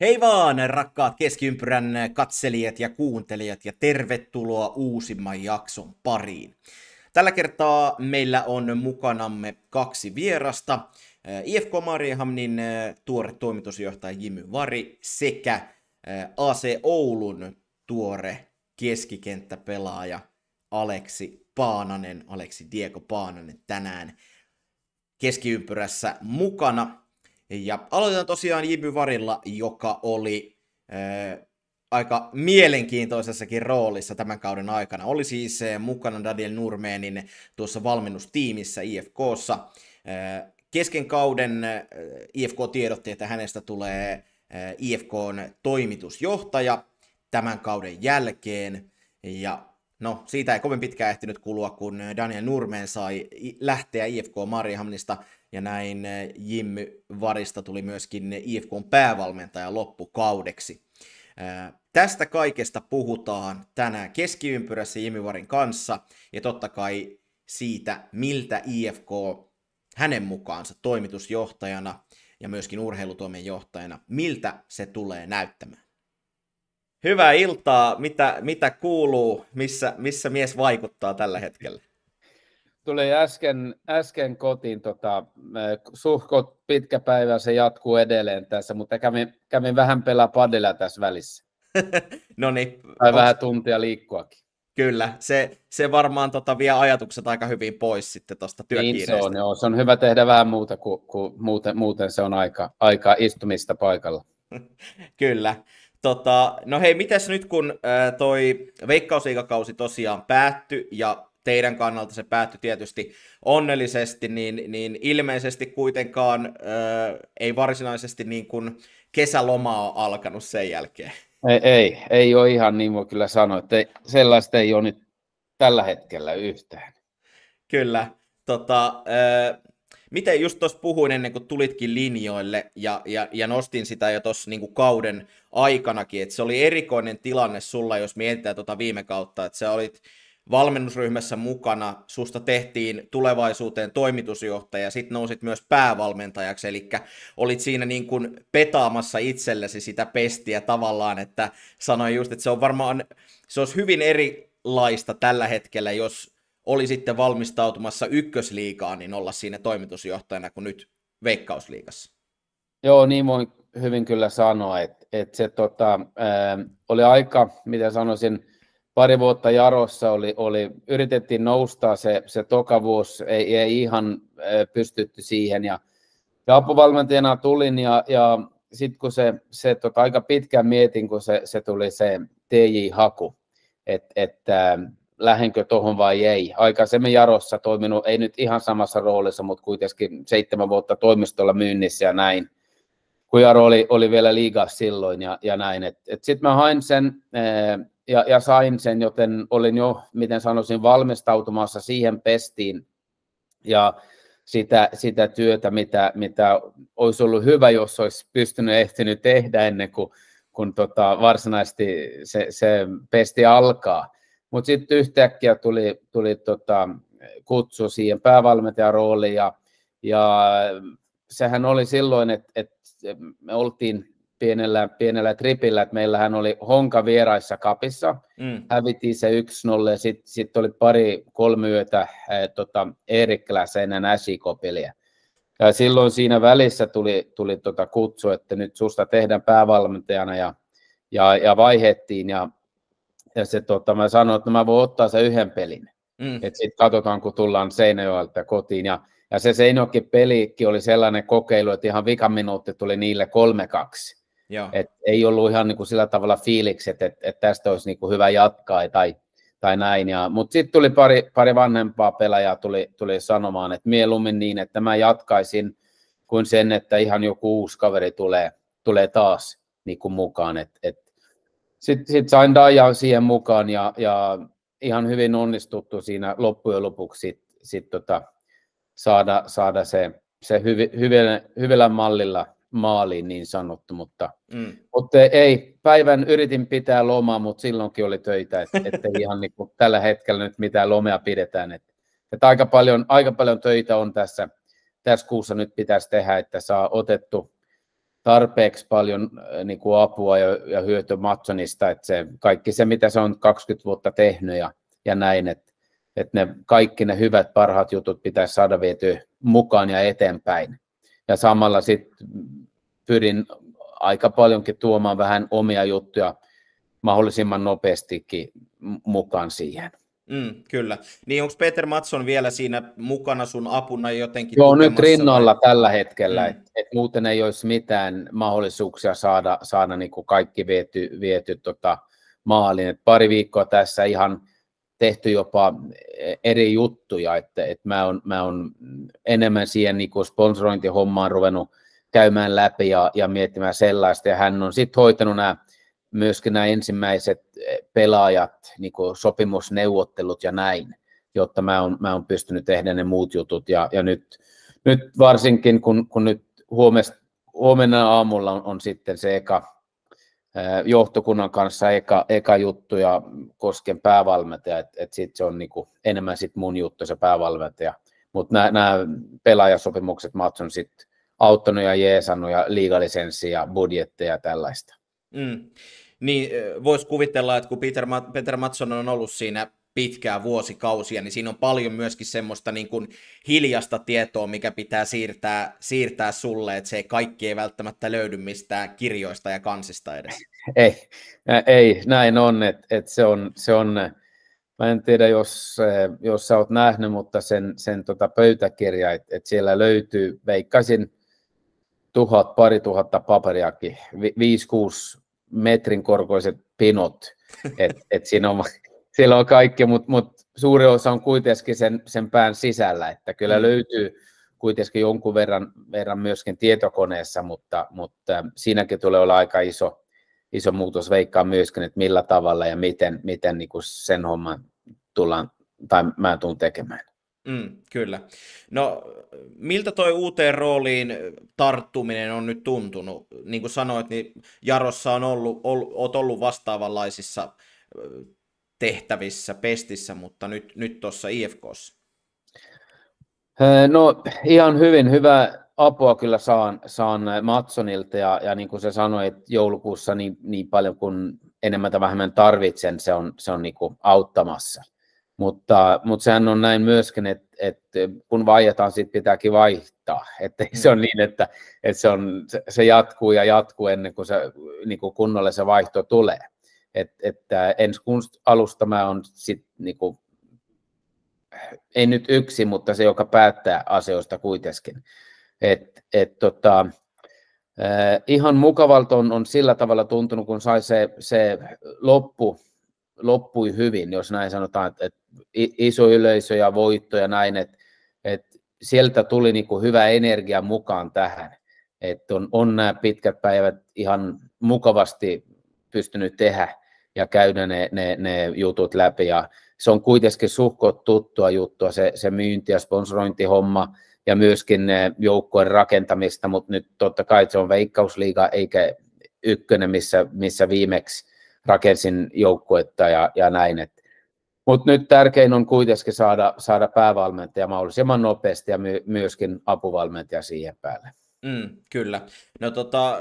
Hei vaan, rakkaat keskiympyrän katselijat ja kuuntelijat, ja tervetuloa uusimman jakson pariin. Tällä kertaa meillä on mukanamme kaksi vierasta. IFK Mariehamnin tuore toimitusjohtaja Jimmy Vari sekä AC Oulun tuore keskikenttäpelaaja Aleksi Paananen, Aleksi Diego Paananen tänään keskiympyrässä mukana. Ja aloitetaan tosiaan Jimmy Varilla, joka oli äh, aika mielenkiintoisessakin roolissa tämän kauden aikana. Oli siis äh, mukana Daniel Nurmeenin tuossa valmennustiimissä IFKssa. Äh, kesken kauden äh, IFK tiedotti, että hänestä tulee äh, IFKn toimitusjohtaja tämän kauden jälkeen. Ja no, siitä ei kovin pitkään ehtinyt kulua, kun Daniel Nurmeen sai lähteä IFK Mariehamnista ja näin eh, Jimmy Varista tuli myöskin IFKn päävalmentaja loppukaudeksi. Eh, tästä kaikesta puhutaan tänään keskiympyrässä Jimmy Varin kanssa, ja totta kai siitä, miltä IFK hänen mukaansa toimitusjohtajana ja myöskin urheilutoimen johtajana, miltä se tulee näyttämään. Hyvää iltaa, mitä, mitä kuuluu, missä, missä mies vaikuttaa tällä hetkellä? Tuli äsken, äsken kotiin, tota, suhkot pitkä päivä, se jatkuu edelleen tässä, mutta kävin, kävin vähän pelaa padella tässä välissä. no niin. Tai onks... vähän tuntia liikkuakin. Kyllä, se, se varmaan tota, vie ajatukset aika hyvin pois sitten tuosta työkiireestä. Niin se on, joo. se on hyvä tehdä vähän muuta, kuin, kuin muuten, muuten se on aika, aika istumista paikalla. Kyllä. Tota, no hei, mitäs nyt kun äh, toi veikkausliikakausi tosiaan päättyi ja teidän kannalta se päättyi tietysti onnellisesti, niin, niin ilmeisesti kuitenkaan ö, ei varsinaisesti niin kuin kesälomaa ole alkanut sen jälkeen. Ei, ei, ei ole ihan niin voi kyllä sanoa, että ei, sellaista ei ole nyt tällä hetkellä yhtään. Kyllä. Tota, ö, miten just tuossa puhuin ennen kuin tulitkin linjoille ja, ja, ja nostin sitä jo tuossa niin kauden aikanakin, että se oli erikoinen tilanne sulla, jos mietitään tuota viime kautta, että sä olit valmennusryhmässä mukana, susta tehtiin tulevaisuuteen toimitusjohtaja, sitten nousit myös päävalmentajaksi, eli olit siinä niin kuin petaamassa itsellesi sitä pestiä tavallaan, että sanoin just, että se on varmaan, se olisi hyvin erilaista tällä hetkellä, jos oli sitten valmistautumassa ykkösliigaan, niin olla siinä toimitusjohtajana kuin nyt Veikkausliigassa. Joo, niin voi hyvin kyllä sanoa, että, että se tota, ää, oli aika, mitä sanoisin, pari vuotta Jarossa oli, oli yritettiin nousta se, se toka vuosi, ei, ei ihan pystytty siihen. Ja, ja apuvalmentajana tulin ja, ja sitten kun se, se tota, aika pitkään mietin, kun se, se tuli se TJ-haku, että et, lähdenkö tuohon vai ei. Aikaisemmin Jarossa toiminut, ei nyt ihan samassa roolissa, mutta kuitenkin seitsemän vuotta toimistolla myynnissä ja näin kun Jaro oli, oli vielä liigaa silloin ja, ja näin. Sitten mä hain sen ja, ja sain sen, joten olin jo, miten sanoisin, valmistautumassa siihen pestiin ja sitä, sitä työtä, mitä, mitä olisi ollut hyvä, jos olisi pystynyt ehtinyt tehdä ennen kuin kun tota, varsinaisesti se, se pesti alkaa. Mutta sitten yhtäkkiä tuli, tuli tota, kutsu siihen päävalmentajan rooliin ja, ja sehän oli silloin, että et me oltiin pienellä, pienellä tripillä, että meillähän oli Honka vieraissa kapissa, mm. hävittiin se 1-0 ja sitten sit oli pari kolme yötä äh, tota, Eerikkilässä ennen äsikopeliä. Ja silloin siinä välissä tuli, tuli tota kutsu, että nyt susta tehdään päävalmentajana ja, ja, ja vaihettiin ja, ja se, tota, mä sanoin, että mä voin ottaa se yhden pelin. Mm. Että sitten katsotaan, kun tullaan Seinäjoelta kotiin. Ja, ja se Seinäjoki pelikin oli sellainen kokeilu, että ihan vikan minuutti tuli niille 3-2. Et ei ollut ihan niin kuin sillä tavalla fiiliksi, että, että tästä olisi niin kuin hyvä jatkaa tai, tai näin. Mutta sitten tuli pari, pari vanhempaa pelaajaa tuli, tuli sanomaan, että mieluummin niin, että mä jatkaisin kuin sen, että ihan joku uusi kaveri tulee, tulee taas niin kuin mukaan. Et, et, sitten sit sain Dajan siihen mukaan ja, ja ihan hyvin onnistuttu siinä loppujen lopuksi sit, sit tota, saada, saada se, se hyvi, hyvillä, hyvillä mallilla maaliin niin sanottu, mutta, mm. mutta ei, päivän yritin pitää lomaa, mutta silloinkin oli töitä, että et ihan niin kuin tällä hetkellä nyt mitään lomea pidetään, että et aika, paljon, aika paljon töitä on tässä, tässä kuussa nyt pitäisi tehdä, että saa otettu, tarpeeksi paljon niin kuin apua ja, ja hyötyä Matsonista, että se, kaikki se, mitä se on 20 vuotta tehnyt ja, ja näin, että, että ne, kaikki ne hyvät, parhaat jutut pitäisi saada vietyä mukaan ja eteenpäin. Ja samalla sitten pyrin aika paljonkin tuomaan vähän omia juttuja mahdollisimman nopeastikin mukaan siihen. Mm, kyllä. Niin onko Peter Matson vielä siinä mukana sun apuna jotenkin? Joo, nyt rinnalla vai? tällä hetkellä, mm. että et muuten ei olisi mitään mahdollisuuksia saada, saada niinku kaikki viety, viety tota maaliin. Et pari viikkoa tässä ihan tehty jopa eri juttuja, että et mä, on, mä on enemmän siihen niinku sponsorointihommaan ruvennut käymään läpi ja, ja miettimään sellaista, ja hän on sitten hoitanut nämä myöskin nämä ensimmäiset eh, pelaajat, niin kuin sopimusneuvottelut ja näin, jotta mä oon, mä oon pystynyt tehdä ne muut jutut. Ja, ja nyt, nyt varsinkin, kun, kun nyt huomesta, huomenna aamulla on, on sitten se eka johtokunnan kanssa eka, eka juttu ja kosken päävalmentaja, että et sitten se on niinku enemmän sit mun juttu se päävalmentaja. Mutta nämä pelaajasopimukset Mats on sitten auttanut ja jeesannut ja liigalisenssi ja budjetteja ja tällaista. Mm. Niin voisi kuvitella, että kun Peter, Peter Matson on ollut siinä pitkää vuosikausia, niin siinä on paljon myöskin semmoista niin kuin hiljasta tietoa, mikä pitää siirtää, siirtää sulle, että se kaikki ei välttämättä löydy mistään kirjoista ja kansista edes. Ei, ei näin on, että, että se on, se on, mä en tiedä, jos, jos sä oot nähnyt, mutta sen, sen tota pöytäkirja, että, että siellä löytyy, veikkaisin, tuhat, pari tuhatta paperiakin, vi, viisi, kuusi metrin korkoiset pinot, että et siinä on, siellä on kaikki, mutta mut suuri osa on kuitenkin sen, sen pään sisällä, että kyllä mm. löytyy kuitenkin jonkun verran, verran myöskin tietokoneessa, mutta, mutta siinäkin tulee olla aika iso, iso muutos veikkaa myöskin, että millä tavalla ja miten, miten niin kuin sen homman tullaan, tai mä tulen tekemään. Mm, kyllä. No, miltä toi uuteen rooliin tarttuminen on nyt tuntunut? Niin kuin sanoit, niin Jarossa on ollut, ollut, oot ollut vastaavanlaisissa tehtävissä, pestissä, mutta nyt, nyt tuossa IFKssa. No ihan hyvin, hyvä apua kyllä saan, saan Matsonilta ja, ja niin kuin se sanoi, että joulukuussa niin, niin paljon kuin enemmän tai vähemmän tarvitsen, se on, se on niin kuin auttamassa. Mutta, mutta sehän on näin myöskin, että, että kun vaihdetaan, sitten pitääkin vaihtaa. Että se on niin, että, että se, on, se jatkuu ja jatkuu ennen kuin se niin kuin kunnolle se vaihto tulee. Et, että ensi kuun alusta mä on sit, niin kuin, ei nyt yksi, mutta se, joka päättää asioista kuitenkin. Et, et, tota, äh, ihan mukavalta on, on sillä tavalla tuntunut, kun sai se, se loppu, loppui hyvin, jos näin sanotaan, että, että iso yleisö ja voitto ja näin, että, että sieltä tuli niin kuin hyvä energia mukaan tähän, että on, on nämä pitkät päivät ihan mukavasti pystynyt tehdä ja käydä ne, ne, ne jutut läpi ja se on kuitenkin suhkot tuttua juttua, se, se myynti- ja sponsorointihomma ja myöskin joukkojen rakentamista, mutta nyt totta kai se on veikkausliiga eikä ykkönen, missä, missä viimeksi rakensin joukkuetta ja, ja näin. Mutta nyt tärkein on kuitenkin saada, saada päävalmentaja mahdollisimman nopeasti ja my, myöskin apuvalmentaja siihen päälle. Mm, kyllä. No tuosta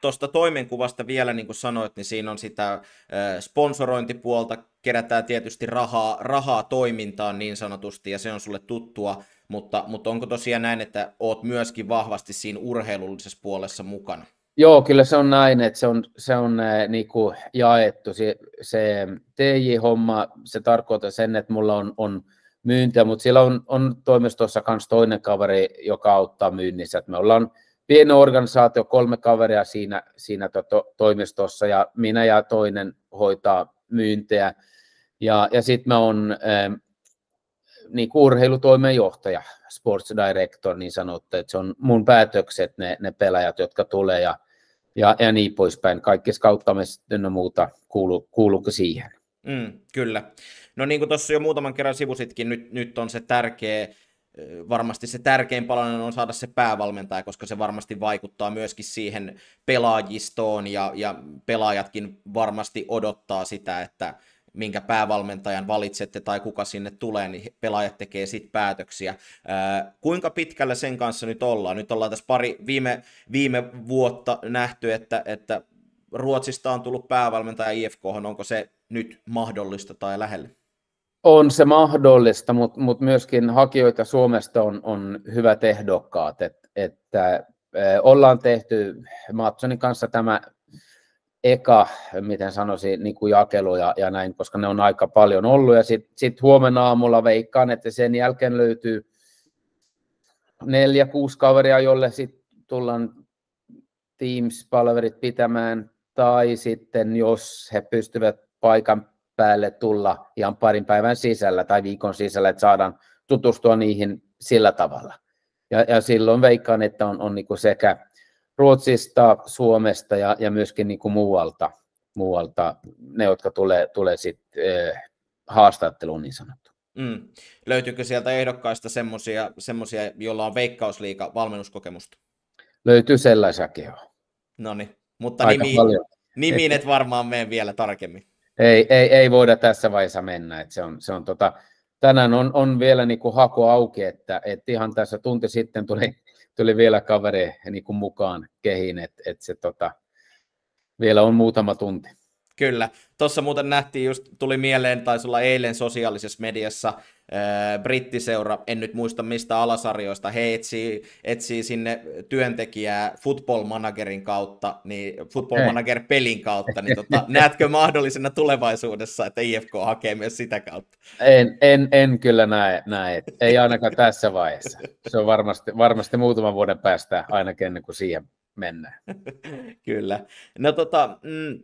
tota, toimenkuvasta vielä, niin kuin sanoit, niin siinä on sitä sponsorointipuolta, kerätään tietysti rahaa, rahaa toimintaan niin sanotusti, ja se on sulle tuttua, mutta, mutta onko tosiaan näin, että oot myöskin vahvasti siinä urheilullisessa puolessa mukana? Joo, kyllä se on näin, että se on, se on äh, niin kuin jaettu. Se, se TJ-homma, se tarkoittaa sen, että mulla on, on myyntiä, mutta siellä on, on toimistossa myös toinen kaveri, joka auttaa myynnissä. Et me ollaan pieni organisaatio, kolme kaveria siinä, siinä to, to, toimistossa ja minä ja toinen hoitaa myyntejä. Ja, ja sitten mä oon äh, niin urheilutoimenjohtaja, sports director niin sanottu, että se on mun päätökset, ne, ne pelaajat, jotka tulee ja ja, ja niin poispäin. Kaikki skauttamiset ja muuta kuulu, kuuluuko siihen. Mm, kyllä. No niin kuin tuossa jo muutaman kerran sivusitkin, nyt, nyt on se tärkeä, varmasti se tärkein palanen on saada se päävalmentaja, koska se varmasti vaikuttaa myöskin siihen pelaajistoon ja, ja pelaajatkin varmasti odottaa sitä, että minkä päävalmentajan valitsette tai kuka sinne tulee, niin pelaajat tekee sitten päätöksiä. Ää, kuinka pitkällä sen kanssa nyt ollaan? Nyt ollaan tässä pari viime, viime vuotta nähty, että, että Ruotsista on tullut päävalmentaja IFK, onko se nyt mahdollista tai lähellä? On se mahdollista, mutta, mutta myöskin hakijoita Suomesta on, on hyvät ehdokkaat, että, että ollaan tehty Matsonin kanssa tämä eka, miten sanoisin, niin kuin jakelu ja, ja näin, koska ne on aika paljon ollut. Ja sitten sit huomenna aamulla veikkaan, että sen jälkeen löytyy neljä, kuusi kaveria, jolle sitten tullaan Teams-palverit pitämään, tai sitten jos he pystyvät paikan päälle tulla ihan parin päivän sisällä tai viikon sisällä, että saadaan tutustua niihin sillä tavalla. Ja, ja silloin veikkaan, että on, on niin kuin sekä Ruotsista, Suomesta ja, ja myöskin niin kuin muualta, muualta ne, jotka tulee, tulee sitten eh, haastatteluun niin sanottu. Mm. Löytyykö sieltä ehdokkaista semmoisia, joilla on veikkausliika valmennuskokemusta? Löytyy sellaisiakin jo. No niin, mutta nimi, nimiin et varmaan mene vielä tarkemmin. Ei, ei, ei voida tässä vaiheessa mennä. Että se on, se on tota, tänään on, on vielä niin kuin haku auki, että, että ihan tässä tunti sitten tuli, tuli vielä kaveri niin kuin mukaan kehiin, että, että se tota, vielä on muutama tunti. Kyllä. Tuossa muuten nähtiin, just tuli mieleen, taisi olla eilen sosiaalisessa mediassa, ää, brittiseura, en nyt muista mistä alasarjoista, he etsii, etsii sinne työntekijää football managerin kautta, niin football manager pelin kautta, niin tota, näetkö mahdollisena tulevaisuudessa, että IFK hakee myös sitä kautta? En, en, en kyllä näe, näe, ei ainakaan tässä vaiheessa. Se on varmasti, varmasti muutaman vuoden päästä ainakin ennen kuin siihen mennään. kyllä. No tota, mm,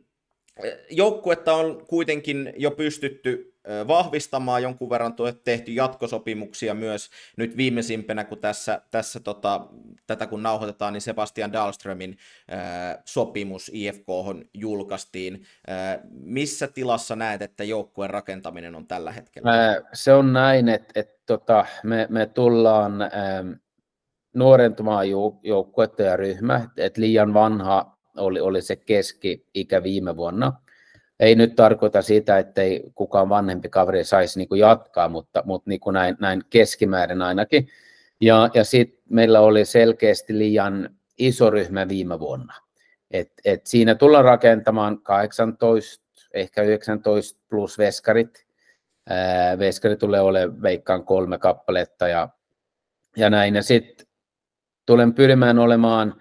joukkuetta on kuitenkin jo pystytty vahvistamaan jonkun verran tehty jatkosopimuksia myös nyt viimeisimpänä, kun tässä, tässä tota, tätä kun nauhoitetaan, niin Sebastian Dahlströmin äh, sopimus IFK julkaistiin. Äh, missä tilassa näet, että joukkueen rakentaminen on tällä hetkellä? Se on näin, että, että tota, me, me tullaan ähm, nuorentumaan joukkuetta ja ryhmä, että liian vanha oli, oli se keski-ikä viime vuonna. Ei nyt tarkoita sitä, että ei kukaan vanhempi kaveri saisi niin kuin jatkaa, mutta, mutta niin kuin näin, näin keskimäärin ainakin. Ja, ja sitten meillä oli selkeästi liian iso ryhmä viime vuonna. Et, et siinä tullaan rakentamaan 18, ehkä 19 plus veskarit. Ää, veskari tulee olemaan veikkaan kolme kappaletta ja, ja näin. Ja sitten tulen pyrimään olemaan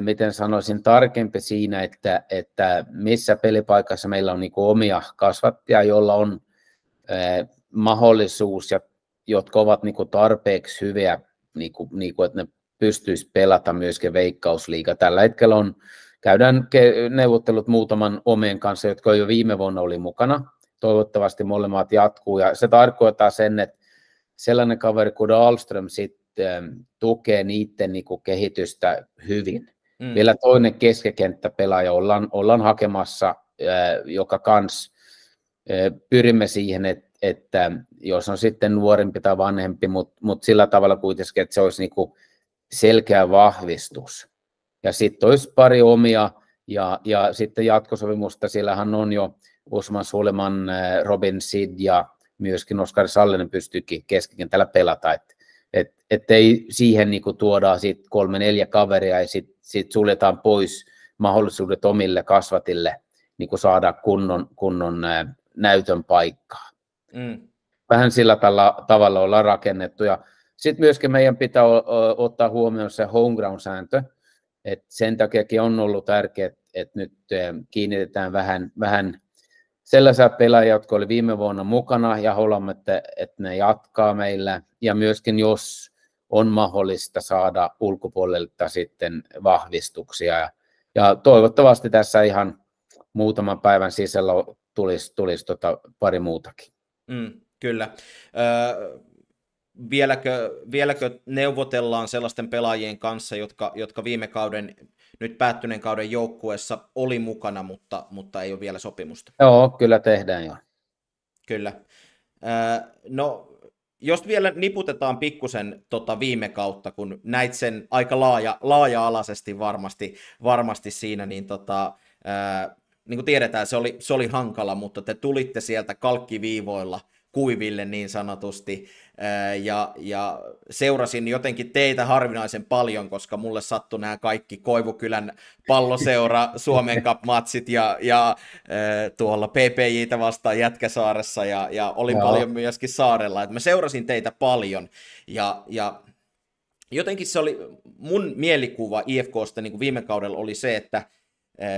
miten sanoisin, tarkempi siinä, että, että missä pelipaikassa meillä on niin omia kasvattajia, joilla on eh, mahdollisuus ja jotka ovat niin tarpeeksi hyviä, niin kuin, niin kuin, että ne pystyisi pelata myöskin veikkausliiga. Tällä hetkellä on, käydään neuvottelut muutaman omien kanssa, jotka jo viime vuonna oli mukana. Toivottavasti molemmat jatkuu ja se tarkoittaa sen, että sellainen kaveri kuin Dahlström sit Ähm, tukee niiden niin kuin kehitystä hyvin. Mm. Vielä toinen keskikenttäpelaaja ollaan, ollaan hakemassa, joka kans pyrimme siihen, että, että jos on sitten nuorempi tai vanhempi, mutta mut sillä tavalla kuitenkin, että se olisi niin kuin selkeä vahvistus. Ja sitten olisi pari omia, ja, ja sitten jatkosopimusta, sillähän on jo Usman Suleman, Robin Sid ja myöskin Oskar Sallinen pystyykin keskikentällä pelata. Että että ei siihen niin kuin tuodaan sit kolme neljä kaveria ja sitten sit suljetaan pois mahdollisuudet omille kasvatille niin kuin saada kunnon, kunnon näytön paikkaa. Mm. Vähän sillä tavalla, tavalla ollaan rakennettu. Ja sitten myöskin meidän pitää ottaa huomioon se homeground-sääntö, että sen takiakin on ollut tärkeää, että nyt kiinnitetään vähän, vähän sellaisia pelaajia, jotka oli viime vuonna mukana ja haluamme, että, että ne jatkaa meillä. Ja myöskin jos on mahdollista saada ulkopuolelta sitten vahvistuksia. Ja, ja toivottavasti tässä ihan muutaman päivän sisällä tulisi, tulisi tota pari muutakin. Mm, kyllä. Ö, vieläkö, vieläkö neuvotellaan sellaisten pelaajien kanssa, jotka, jotka viime kauden, nyt päättyneen kauden joukkueessa oli mukana, mutta, mutta ei ole vielä sopimusta? Joo, kyllä tehdään jo. Kyllä. No jos vielä niputetaan pikkusen tota viime kautta, kun näit sen aika laaja, laaja-alaisesti varmasti, varmasti siinä, niin tota, ää, niin kuin tiedetään, se oli, se oli hankala, mutta te tulitte sieltä kalkkiviivoilla kuiville niin sanotusti, ja, ja seurasin jotenkin teitä harvinaisen paljon, koska mulle sattui nämä kaikki Koivukylän palloseura, Suomen Cup-matsit ja, ja tuolla PPJtä vastaan Jätkäsaaressa ja, ja olin Joo. paljon myöskin saarella, että mä seurasin teitä paljon ja, ja jotenkin se oli, mun mielikuva IFKsta niin kuin viime kaudella oli se, että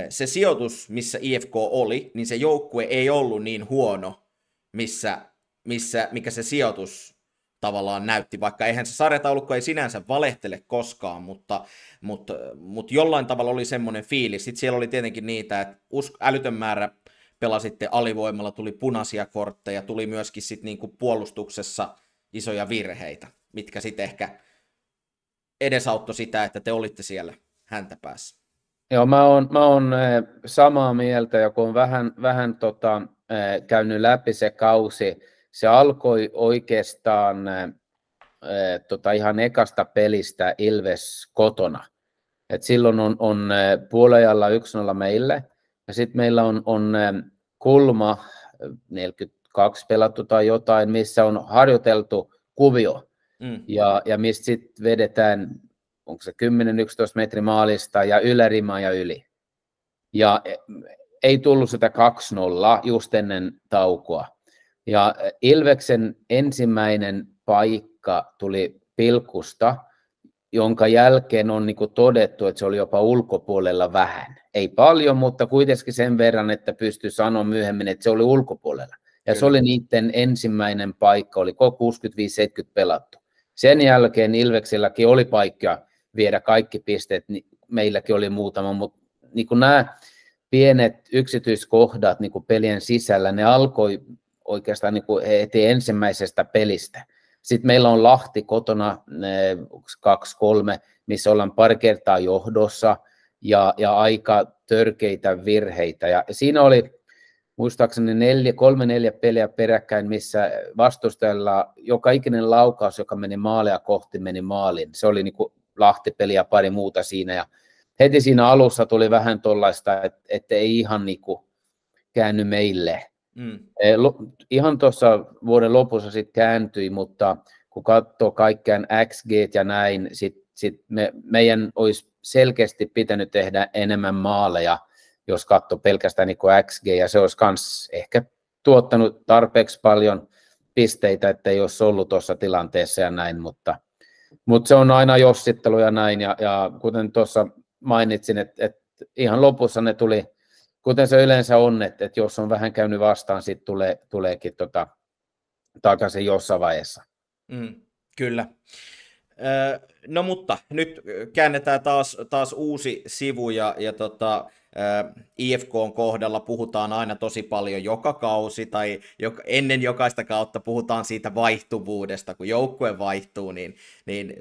se sijoitus, missä IFK oli, niin se joukkue ei ollut niin huono, missä, missä, mikä se sijoitus tavallaan näytti, vaikka eihän se sarjataulukko ei sinänsä valehtele koskaan, mutta, mutta, mutta jollain tavalla oli semmoinen fiilis. Sitten siellä oli tietenkin niitä, että usk- älytön määrä pelasitte alivoimalla, tuli punaisia kortteja, tuli myöskin sit niinku puolustuksessa isoja virheitä, mitkä sitten ehkä edesauttoi sitä, että te olitte siellä häntä päässä. Joo, mä oon, mä oon eh, samaa mieltä, ja kun on vähän, vähän tota, eh, käynyt läpi se kausi, se alkoi oikeastaan äh, tota ihan ekasta pelistä Ilves kotona. Et silloin on, on puolajalla 1-0 meille, ja sitten meillä on, on kulma, 42 pelattu tai jotain, missä on harjoiteltu kuvio, mm. ja, ja mistä sitten vedetään, onko se 10-11 metri maalista, ja ylärima ja yli. Ja ei tullut sitä 2-0 just ennen taukoa. Ja Ilveksen ensimmäinen paikka tuli pilkusta, jonka jälkeen on niin todettu, että se oli jopa ulkopuolella vähän. Ei paljon, mutta kuitenkin sen verran, että pystyy sanoa myöhemmin, että se oli ulkopuolella. Ja se oli niiden ensimmäinen paikka, oli 65-70 pelattu. Sen jälkeen Ilveksilläkin oli paikka viedä kaikki pisteet, meilläkin oli muutama, mutta niin kuin nämä pienet yksityiskohdat niin kuin pelien sisällä, ne alkoi oikeastaan niin kuin heti ensimmäisestä pelistä. Sitten meillä on Lahti kotona 2-3, missä ollaan pari kertaa johdossa ja, ja aika törkeitä virheitä. Ja siinä oli muistaakseni neljä, kolme neljä peliä peräkkäin, missä vastustajalla joka ikinen laukaus, joka meni maalia kohti, meni maalin. Se oli niin kuin Lahti-peli ja pari muuta siinä. Ja heti siinä alussa tuli vähän tuollaista, että, että ei ihan niin kuin käänny meille. Mm. Eh, ihan tuossa vuoden lopussa sitten kääntyi, mutta kun katsoo kaikkien XG ja näin, sit, sit me, meidän olisi selkeästi pitänyt tehdä enemmän maaleja, jos katsoo pelkästään niin XG, ja se olisi myös ehkä tuottanut tarpeeksi paljon pisteitä, että ei olisi ollut tuossa tilanteessa ja näin, mutta, mutta se on aina jossittelu ja näin, ja, ja kuten tuossa mainitsin, että, että ihan lopussa ne tuli kuten se yleensä on, että, että jos on vähän käynyt vastaan, sitten tulee, tuleekin tota, takaisin jossain vaiheessa. Mm, kyllä. no mutta nyt käännetään taas, taas uusi sivu ja, ja tota, IFKn kohdalla puhutaan aina tosi paljon joka kausi tai joka, ennen jokaista kautta puhutaan siitä vaihtuvuudesta, kun joukkue vaihtuu, niin, niin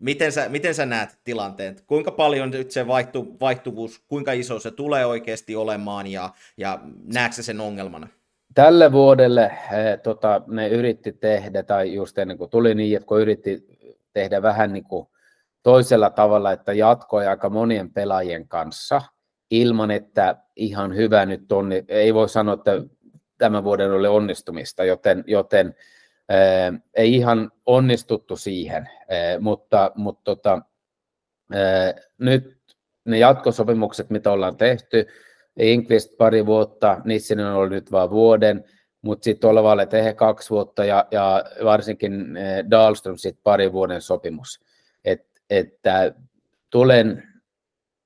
Miten sä, miten sä näet tilanteen? Kuinka paljon nyt se vaihtu, vaihtuvuus, kuinka iso se tulee oikeasti olemaan ja, ja näetkö sen ongelmana? Tälle vuodelle he, tota, ne yritti tehdä, tai just ennen kuin tuli niin, että yritti tehdä vähän niin kuin toisella tavalla, että jatkoi aika monien pelaajien kanssa, ilman että ihan hyvä nyt on, ei voi sanoa, että tämän vuoden oli onnistumista, joten, joten ei ihan onnistuttu siihen, mutta, mutta tota, nyt ne jatkosopimukset, mitä ollaan tehty, Inkvist pari vuotta, Nissen on ollut nyt vain vuoden, mutta sitten Olavalle tehdä kaksi vuotta ja, ja varsinkin Dahlström sitten pari vuoden sopimus. Et, että tulen,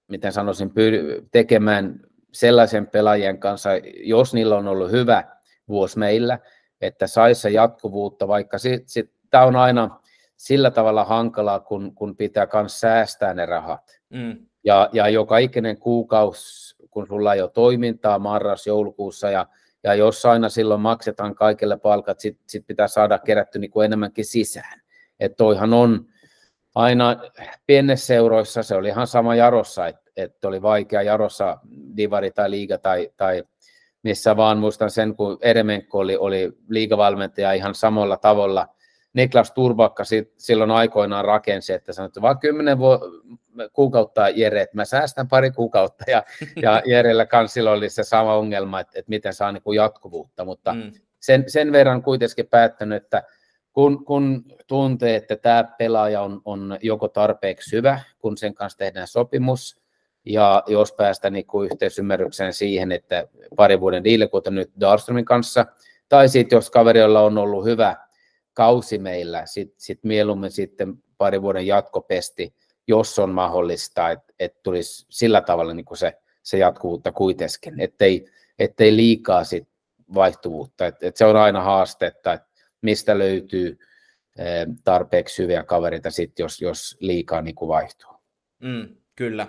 miten sanoisin, pyr- tekemään sellaisen pelaajien kanssa, jos niillä on ollut hyvä vuosi meillä, että saisi jatkuvuutta, vaikka sit, sit, tämä on aina sillä tavalla hankalaa, kun, kun pitää myös säästää ne rahat. Mm. Ja, ja joka ikinen kuukausi, kun sulla ei ole toimintaa marras, joulukuussa, ja, ja jos aina silloin maksetaan kaikille palkat, sitten sit pitää saada kerätty niin kuin enemmänkin sisään. Että toihan on aina pienessä seuroissa, se oli ihan sama Jarossa, että et oli vaikea Jarossa divari tai liiga tai, tai missä vaan muistan sen, kun Eremenko oli, oli liigavalmentaja ihan samalla tavalla. Niklas Turbakka silloin aikoinaan rakensi, että sanoi, että vain kymmenen kuukautta Jere, että mä säästän pari kuukautta ja, ja Jerellä kanssa silloin oli se sama ongelma, että, että miten saa niin kuin jatkuvuutta, mutta mm. sen, sen verran kuitenkin päättänyt, että kun, kun tuntee, että tämä pelaaja on, on joko tarpeeksi hyvä, kun sen kanssa tehdään sopimus, ja jos päästään niin kuin yhteisymmärrykseen siihen, että pari vuoden diili, kuten nyt Darströmin kanssa, tai sitten jos kaverilla on ollut hyvä kausi meillä, sitten sit mieluummin sitten pari vuoden jatkopesti, jos on mahdollista, että et tulisi sillä tavalla niin kuin se, se jatkuvuutta kuitenkin, ettei, ettei liikaa sit vaihtuvuutta. Et, et se on aina haaste, että mistä löytyy eh, tarpeeksi hyviä kavereita, sit, jos, jos liikaa niin kuin vaihtuu. Mm, kyllä.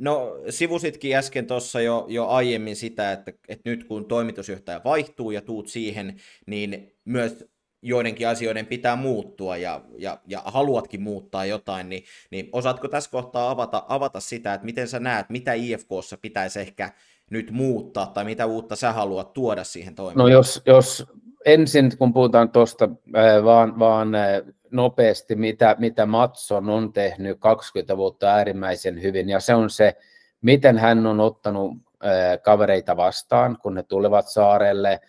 No sivusitkin äsken tuossa jo, jo aiemmin sitä, että, että nyt kun toimitusjohtaja vaihtuu ja tuut siihen, niin myös joidenkin asioiden pitää muuttua ja, ja, ja haluatkin muuttaa jotain, niin, niin osaatko tässä kohtaa avata, avata sitä, että miten sä näet, mitä IFKssa pitäisi ehkä nyt muuttaa tai mitä uutta sä haluat tuoda siihen toimintaan? No jos, jos ensin, kun puhutaan tuosta vaan, vaan nopeasti, mitä, mitä Matson on tehnyt 20 vuotta äärimmäisen hyvin, ja se on se, miten hän on ottanut kavereita vastaan, kun ne tulevat saarelle,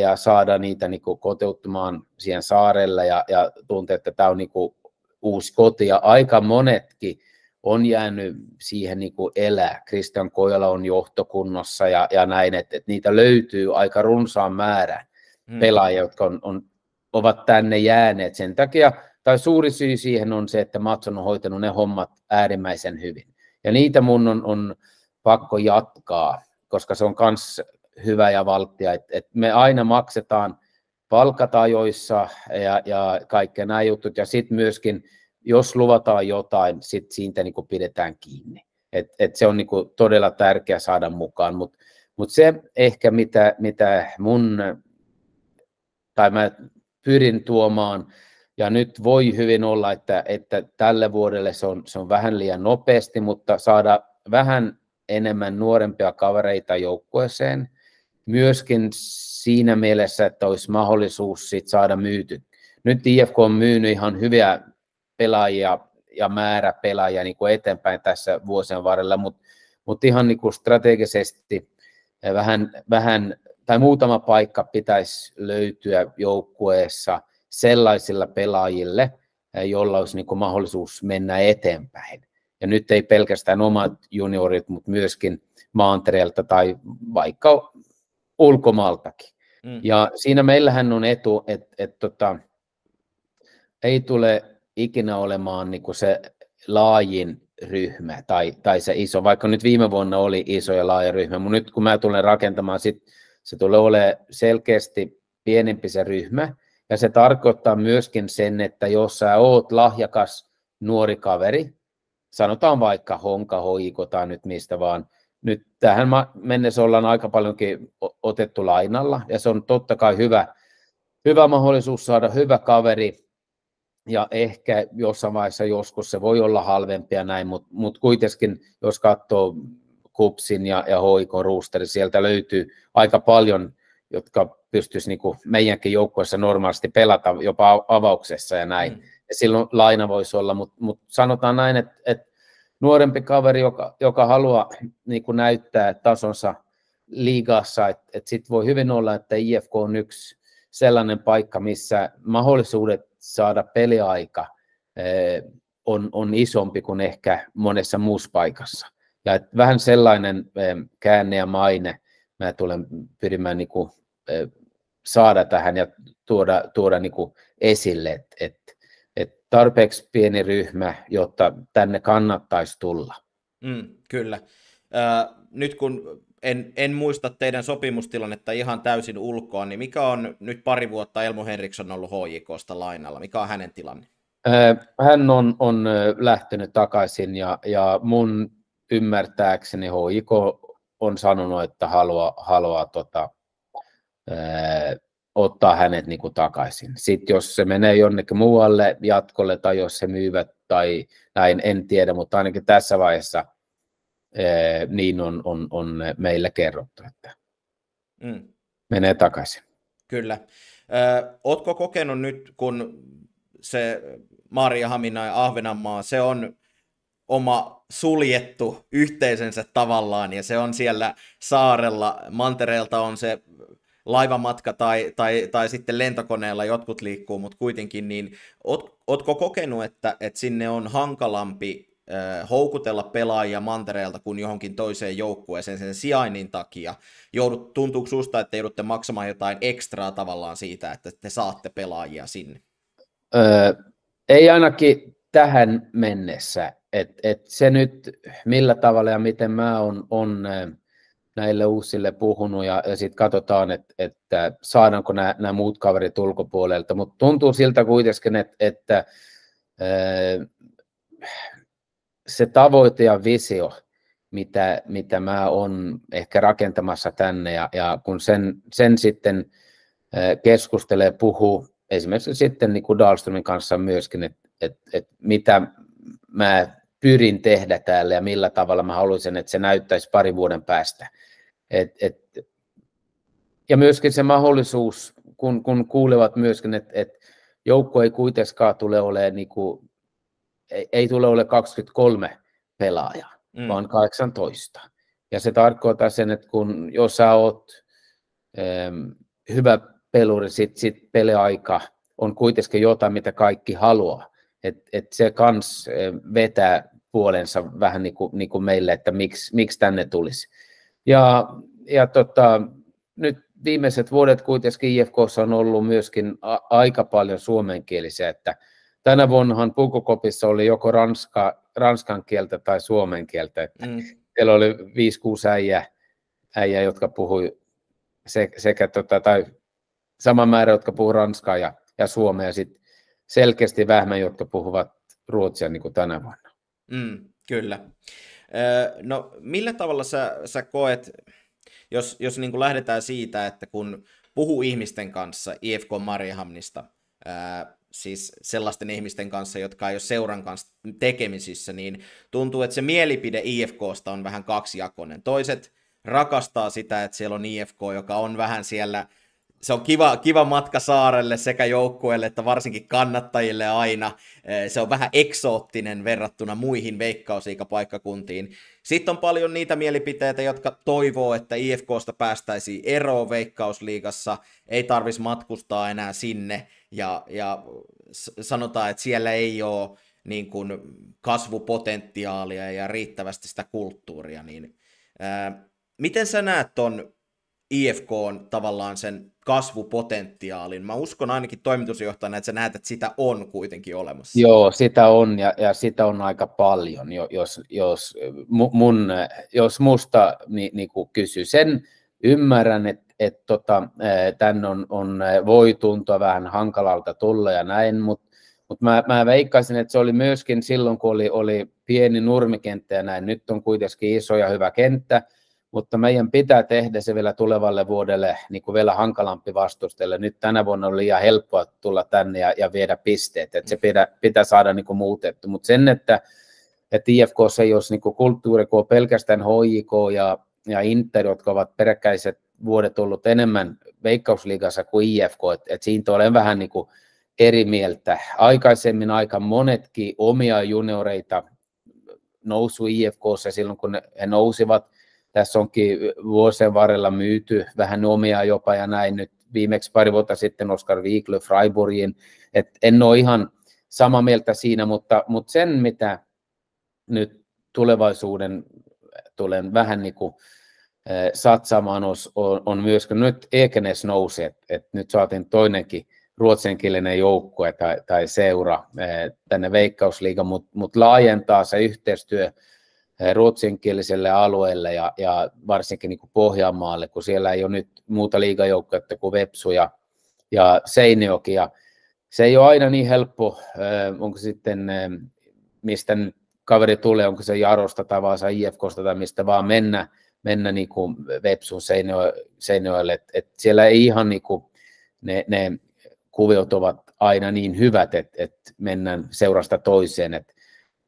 ja saada niitä niin kuin kotiuttamaan siihen saarelle ja, ja tuntee, että tämä on niin kuin uusi koti. Ja aika monetkin on jäänyt siihen niin kuin elää. Christian Kojala on johtokunnossa ja, ja näin, että, että niitä löytyy aika runsaan määrä hmm. pelaajia, jotka on, on, ovat tänne jääneet sen takia. Tai suuri syy siihen on se, että Matson on hoitanut ne hommat äärimmäisen hyvin. Ja niitä mun on, on pakko jatkaa, koska se on myös hyvä ja valttia, että et me aina maksetaan palkatajoissa ja, ja kaikkea nämä jutut, ja sitten myöskin, jos luvataan jotain, sitten siitä niin pidetään kiinni. Et, et se on niin todella tärkeää saada mukaan, mutta mut se ehkä, mitä, mitä mun, tai mä pyrin tuomaan, ja nyt voi hyvin olla, että, että tälle vuodelle se on, se on vähän liian nopeasti, mutta saada vähän enemmän nuorempia kavereita joukkueeseen, myöskin siinä mielessä, että olisi mahdollisuus sit saada myyty. Nyt IFK on myynyt ihan hyviä pelaajia ja määrä pelaajia niin kuin eteenpäin tässä vuosien varrella, mutta mut ihan niin kuin strategisesti vähän, vähän, tai muutama paikka pitäisi löytyä joukkueessa sellaisilla pelaajille, jolla olisi niin mahdollisuus mennä eteenpäin. Ja nyt ei pelkästään omat juniorit, mutta myöskin maantereelta tai vaikka ulkomaaltakin. Mm. Ja siinä meillähän on etu, että et, tota, ei tule ikinä olemaan niinku se laajin ryhmä tai, tai se iso, vaikka nyt viime vuonna oli iso ja laaja ryhmä, mutta nyt kun mä tulen rakentamaan, sit, se tulee olemaan selkeästi pienempi se ryhmä, ja se tarkoittaa myöskin sen, että jos sä oot lahjakas nuori kaveri, sanotaan vaikka Honka, Hoiko tai nyt mistä vaan, nyt tähän mennessä ollaan aika paljonkin otettu lainalla, ja se on totta kai hyvä, hyvä mahdollisuus saada hyvä kaveri, ja ehkä jossain vaiheessa joskus se voi olla halvempia näin, mutta mut kuitenkin, jos katsoo Kupsin ja, ja Hoikon roosteri, sieltä löytyy aika paljon, jotka pystyisi niin meidänkin joukkueessa normaalisti pelata jopa avauksessa ja näin. Mm. Ja silloin laina voisi olla, mutta mut sanotaan näin, että, että nuorempi kaveri, joka, joka haluaa niin näyttää tasonsa liigassa, että et sitten voi hyvin olla, että IFK on yksi sellainen paikka, missä mahdollisuudet saada peliaika eh, on, on isompi kuin ehkä monessa muussa paikassa. Ja et vähän sellainen eh, käänne ja maine mä tulen pyrimään niin kuin, eh, saada tähän ja tuoda, tuoda niin kuin esille, että et tarpeeksi pieni ryhmä, jotta tänne kannattaisi tulla. Mm, kyllä. Äh, nyt kun en, en muista teidän sopimustilannetta ihan täysin ulkoa, niin mikä on nyt pari vuotta Elmo Henriksson ollut HJKsta lainalla? Mikä on hänen tilanne? Hän on, on lähtenyt takaisin ja, ja mun ymmärtääkseni HJK on sanonut, että haluaa, haluaa tota, ottaa hänet niin kuin takaisin. Sitten jos se menee jonnekin muualle jatkolle tai jos se myyvät tai näin, en tiedä, mutta ainakin tässä vaiheessa ee, niin on, on, on meille kerrottu, että mm. menee takaisin. Kyllä. Ö, ootko kokenut nyt, kun se Maria Hamina ja Ahvenanmaa, se on oma suljettu yhteisönsä tavallaan, ja se on siellä saarella. Mantereelta on se laivamatka tai, tai, tai sitten lentokoneella jotkut liikkuu, mutta kuitenkin, niin oot, ootko kokenut, että, että sinne on hankalampi äh, houkutella pelaajia mantereelta kuin johonkin toiseen joukkueeseen sen sijainnin takia? Joudut, tuntuuko susta, että joudutte maksamaan jotain ekstraa tavallaan siitä, että te saatte pelaajia sinne? Öö, ei ainakin tähän mennessä. Et, et se nyt, millä tavalla ja miten mä on, on näille uusille puhunut ja, ja sitten katsotaan, että, että saadaanko nämä, muut kaverit ulkopuolelta. Mutta tuntuu siltä kuitenkin, että, että se tavoite ja visio, mitä, mitä mä on ehkä rakentamassa tänne ja, ja kun sen, sen sitten keskustelee, puhuu esimerkiksi sitten niin kuin Dahlströmin kanssa myöskin, että, että, että mitä mä pyrin tehdä täällä ja millä tavalla mä haluaisin, että se näyttäisi pari vuoden päästä. Et, et, ja myöskin se mahdollisuus, kun, kun kuulevat myöskin, että et joukko ei kuitenkaan tule olemaan, niin kuin, ei, ei tule olemaan 23 pelaajaa, mm. vaan 18. Ja se tarkoittaa sen, että kun, jos sä oot ähm, hyvä peluri, sit, sit peliaika on kuitenkin jotain, mitä kaikki haluaa. Että et se kans vetää puolensa vähän niin kuin, niin kuin meille, että miksi, miksi tänne tulisi. Ja, ja tota, nyt viimeiset vuodet kuitenkin IFKssa on ollut myöskin a- aika paljon suomenkielisiä, että tänä vuonnahan Pukukopissa oli joko ranska, ranskan kieltä tai suomen kieltä, että mm. siellä oli 5-6 äijä, äijä, jotka puhui se, sekä tota, tai sama määrä, jotka puhuu ranskaa ja, ja suomea, sitten selkeästi vähemmän, jotka puhuvat ruotsia niin kuin tänä vuonna. Mm, kyllä. No millä tavalla sä, sä koet, jos, jos niin kuin lähdetään siitä, että kun puhuu ihmisten kanssa IFK Mariehamnista, siis sellaisten ihmisten kanssa, jotka ei ole seuran kanssa tekemisissä, niin tuntuu, että se mielipide IFKsta on vähän kaksijakoinen. Toiset rakastaa sitä, että siellä on IFK, joka on vähän siellä se on kiva, kiva matka saarelle sekä joukkueelle että varsinkin kannattajille aina. Eh, se on vähän eksoottinen verrattuna muihin veikkausliikapaikkakuntiin. Sitten on paljon niitä mielipiteitä, jotka toivoo, että IFKsta päästäisiin eroon veikkausliigassa, ei tarvitsisi matkustaa enää sinne ja, ja sanotaan, että siellä ei ole niin kuin kasvupotentiaalia ja riittävästi sitä kulttuuria, niin ää, miten sä näet ton IFK on tavallaan sen kasvupotentiaalin. Mä uskon ainakin toimitusjohtajana, että sä näet, että sitä on kuitenkin olemassa. Joo, sitä on ja, ja sitä on aika paljon, jos, jos, mun, jos musta niin, niin kuin kysyy. Sen ymmärrän, että että tota, tänne on, on, voi tuntua vähän hankalalta tulla ja näin, mutta mut mä, mä veikkaisin, että se oli myöskin silloin, kun oli, oli pieni nurmikenttä ja näin. Nyt on kuitenkin iso ja hyvä kenttä, mutta meidän pitää tehdä se vielä tulevalle vuodelle niin kuin vielä hankalampi vastustelle. Nyt tänä vuonna on liian helppoa tulla tänne ja, ja viedä pisteet, että se pitää, pitää saada niin kuin muutettu, mutta sen, että, että IFK ei olisi niin kuin kulttuuri, kun on pelkästään HIK ja, ja Inter, jotka ovat peräkkäiset vuodet ollut enemmän veikkausliigassa kuin IFK, että, että siitä olen vähän niin kuin eri mieltä. Aikaisemmin aika monetkin omia junioreita nousu IFKssa silloin, kun he nousivat, tässä onkin vuosien varrella myyty vähän omia jopa ja näin. Nyt viimeksi pari vuotta sitten Oskar Wieglö Freiburgin, että en ole ihan samaa mieltä siinä, mutta, mutta sen mitä nyt tulevaisuuden tulen vähän niin kuin satsaamaan on, on myös, kun nyt Ekenes nousi, että, että nyt saatiin toinenkin ruotsinkielinen joukkue tai, tai seura tänne Veikkausliigaan, mutta mut laajentaa se yhteistyö ruotsinkieliselle alueelle ja, ja varsinkin niin kuin Pohjanmaalle, kun siellä ei ole nyt muuta liigajoukkoja kuin Vepsu ja, ja Seinäjoki. Ja se ei ole aina niin helppo, eh, onko sitten, eh, mistä kaveri tulee, onko se Jarosta tai Vaasa IFKsta tai mistä vaan mennä, mennä niin kuin Vepsun Seinäjoelle. Siellä ei ihan niin kuin ne, ne kuviot ovat aina niin hyvät, että et mennään seurasta toiseen. Et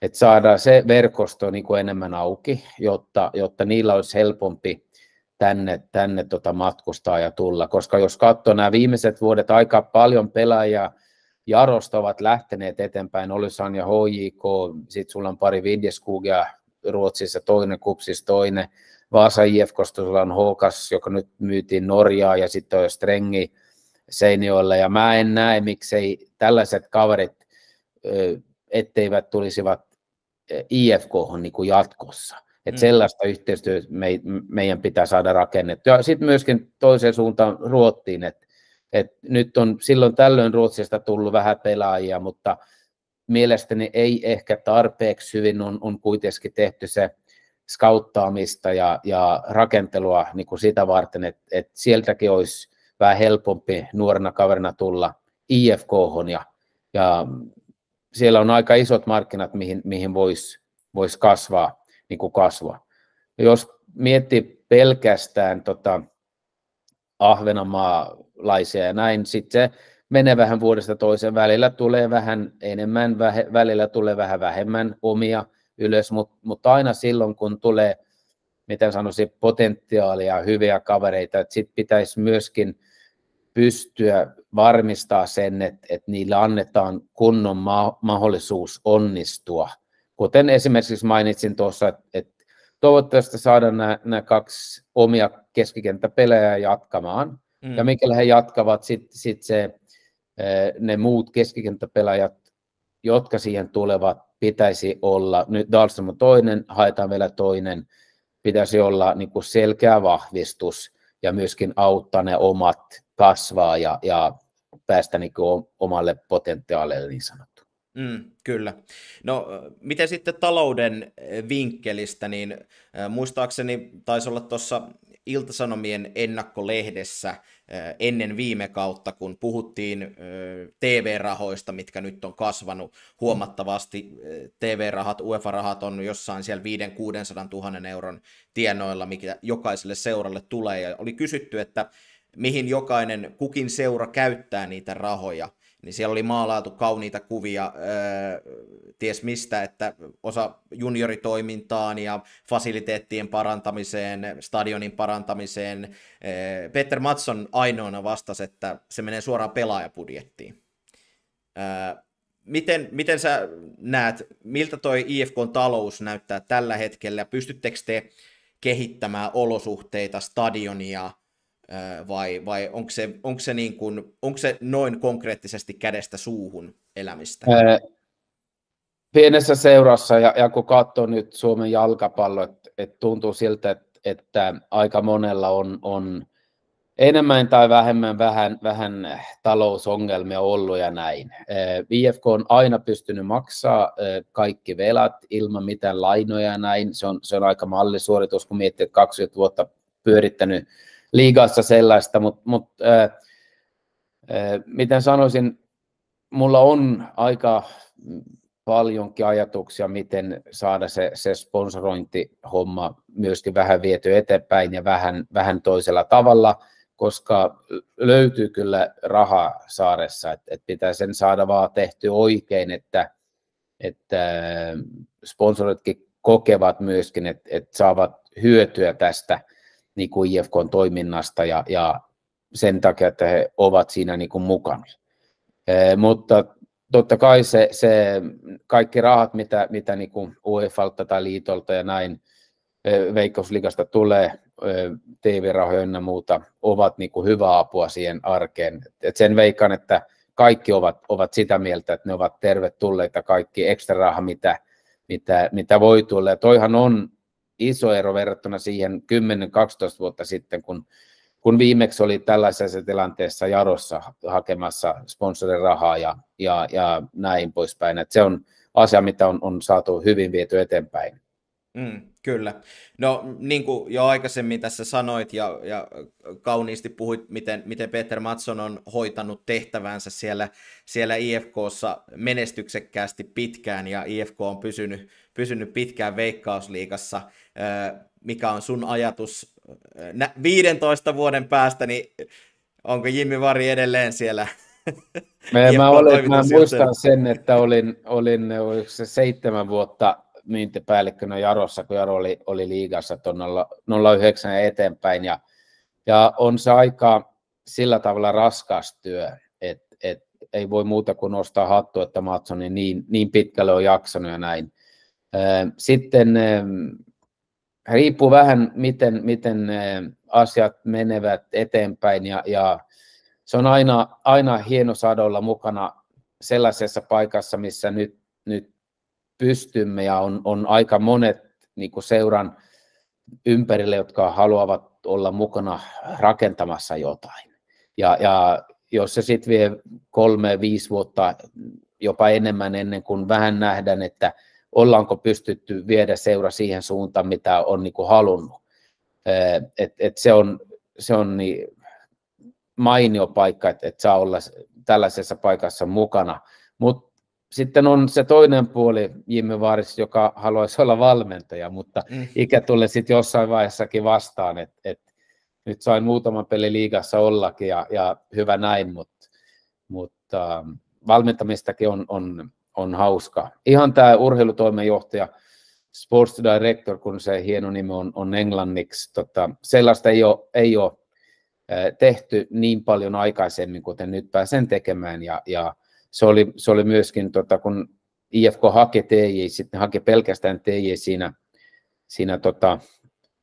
että saadaan se verkosto niin kuin enemmän auki, jotta, jotta niillä olisi helpompi tänne, tänne tota matkustaa ja tulla, koska jos katsoo nämä viimeiset vuodet, aika paljon pelaajia Jarosta ovat lähteneet eteenpäin, Olysan ja HJK, sitten sulla on pari Vidjeskugia Ruotsissa, toinen Kupsissa toinen, Vaasa IFKosta sulla on Hokas, joka nyt myytiin Norjaa, ja sitten on Strengi Seinioille, ja mä en näe, miksei tällaiset kaverit, etteivät tulisivat IFK niin kuin jatkossa. Et mm. Sellaista yhteistyötä me, meidän pitää saada rakennettua. Ja sitten myöskin toiseen suuntaan Ruottiin, että et nyt on silloin tällöin Ruotsista tullut vähän pelaajia, mutta mielestäni ei ehkä tarpeeksi hyvin on, on kuitenkin tehty se skauttaamista ja, ja rakentelua niin kuin sitä varten, että, että sieltäkin olisi vähän helpompi nuorena kaverina tulla IFK ja, ja siellä on aika isot markkinat, mihin, mihin voisi vois kasvaa, niin kuin kasvaa. Jos miettii pelkästään tota, Ahvenanmaalaisia ja näin, sitten se menee vähän vuodesta toiseen. Välillä tulee vähän enemmän, vähe, välillä tulee vähän vähemmän omia ylös, mutta mut aina silloin, kun tulee, miten sanoisin, potentiaalia, hyviä kavereita, että sitten pitäisi myöskin pystyä varmistaa sen, että, että niillä annetaan kunnon ma- mahdollisuus onnistua. Kuten esimerkiksi mainitsin tuossa, että, että toivottavasti saada nämä, nämä kaksi omia keskikenttäpelejä jatkamaan. Mm. Ja mikäli he jatkavat, sitten sit se, ne muut keskikenttäpelaajat, jotka siihen tulevat, pitäisi olla, nyt Dahlström on toinen, haetaan vielä toinen, pitäisi olla niin kuin selkeä vahvistus ja myöskin auttaa ne omat kasvaa ja, ja päästä niin omalle potentiaalille niin sanottu. Mm, kyllä. No miten sitten talouden vinkkelistä, niin muistaakseni taisi olla tuossa Iltasanomien ennakkolehdessä ennen viime kautta, kun puhuttiin TV-rahoista, mitkä nyt on kasvanut huomattavasti. TV-rahat, UEFA-rahat on jossain siellä 500 000 euron tienoilla, mikä jokaiselle seuralle tulee. Ja oli kysytty, että mihin jokainen kukin seura käyttää niitä rahoja, niin siellä oli maalailtu kauniita kuvia öö, ties mistä, että osa junioritoimintaan ja fasiliteettien parantamiseen, stadionin parantamiseen. Öö, Peter Matson ainoana vastasi, että se menee suoraan pelaajapudjettiin. Öö, miten, miten sä näet, miltä toi IFKn talous näyttää tällä hetkellä? Pystyttekö te kehittämään olosuhteita, stadionia, vai, vai onko se, onko, se niin kuin, onko se noin konkreettisesti kädestä suuhun elämistä? pienessä seurassa, ja, ja kun katsoo nyt Suomen jalkapallo, että et tuntuu siltä, että, että aika monella on, on enemmän tai vähemmän vähän, vähän talousongelmia ollut ja näin. IFK on aina pystynyt maksaa kaikki velat ilman mitään lainoja ja näin. Se on, se on aika mallisuoritus, kun miettii, että 20 vuotta pyörittänyt liigassa sellaista, mutta mut, äh, äh, miten sanoisin, mulla on aika paljonkin ajatuksia, miten saada se, se sponsorointihomma myöskin vähän viety eteenpäin ja vähän, vähän toisella tavalla, koska löytyy kyllä raha saaressa, että et pitää sen saada vaan tehty oikein, että, että sponsoritkin kokevat myöskin, että, että saavat hyötyä tästä – niin kuin IFKn toiminnasta ja, ja sen takia, että he ovat siinä niin kuin mukana. E, mutta totta kai se, se kaikki rahat, mitä, mitä niin kuin UEFalta tai liitolta ja näin e, Veikkausligasta tulee, e, TV-rahoja ja muuta, ovat niin kuin hyvä apua siihen arkeen. Et sen veikkaan, että kaikki ovat, ovat sitä mieltä, että ne ovat tervetulleita, kaikki ekstra raha, mitä, mitä, mitä voi tulla. Ja toihan on iso ero verrattuna siihen 10-12 vuotta sitten, kun, kun viimeksi oli tällaisessa tilanteessa Jarossa hakemassa sponsorin rahaa ja, ja, ja näin poispäin. Et se on asia, mitä on, on saatu hyvin viety eteenpäin. Mm, kyllä. No niin kuin jo aikaisemmin tässä sanoit ja, ja kauniisti puhuit, miten, miten Peter Matson on hoitanut tehtävänsä siellä, siellä IFKssa menestyksekkäästi pitkään ja IFK on pysynyt, pysynyt pitkään Veikkausliigassa. Mikä on sun ajatus 15 vuoden päästä, niin onko Jimmy Vari edelleen siellä? Mä, mä, olen, mä muistan sen, että olin, olin se seitsemän vuotta myyntipäällikkönä Jarossa, kun Jaro oli, oli liigassa tuon 09 ja eteenpäin. Ja, ja on se aika sillä tavalla raskas työ, että et ei voi muuta kuin nostaa hattu, että Matsoni niin, niin pitkälle on jaksanut ja näin. Sitten riippuu vähän, miten, miten asiat menevät eteenpäin ja, ja se on aina, aina hieno saada olla mukana sellaisessa paikassa, missä nyt, nyt pystymme ja on, on aika monet niin seuran ympärille, jotka haluavat olla mukana rakentamassa jotain. Ja, ja jos se sitten vie kolme, viisi vuotta, jopa enemmän ennen kuin vähän nähdään, että ollaanko pystytty viedä seura siihen suuntaan, mitä on niin kuin halunnut. Et, et se on, se on niin mainio paikka, että et saa olla tällaisessa paikassa mukana. Mutta sitten on se toinen puoli Jimmy Varis, joka haluaisi olla valmentaja, mutta mm. ikä tulee sitten jossain vaiheessakin vastaan, että et nyt sain muutaman peli liigassa ollakin ja, ja hyvä näin, mutta, mutta valmentamistakin on, on, on hauska. Ihan tämä urheilutoimenjohtaja, sports director, kun se hieno nimi on, on englanniksi, tota, sellaista ei ole, ei ole tehty niin paljon aikaisemmin, kuten nyt pääsen tekemään. Ja, ja se, oli, se oli myöskin, tota, kun IFK haki TJ, sitten haki pelkästään TJ siinä, siinä tota,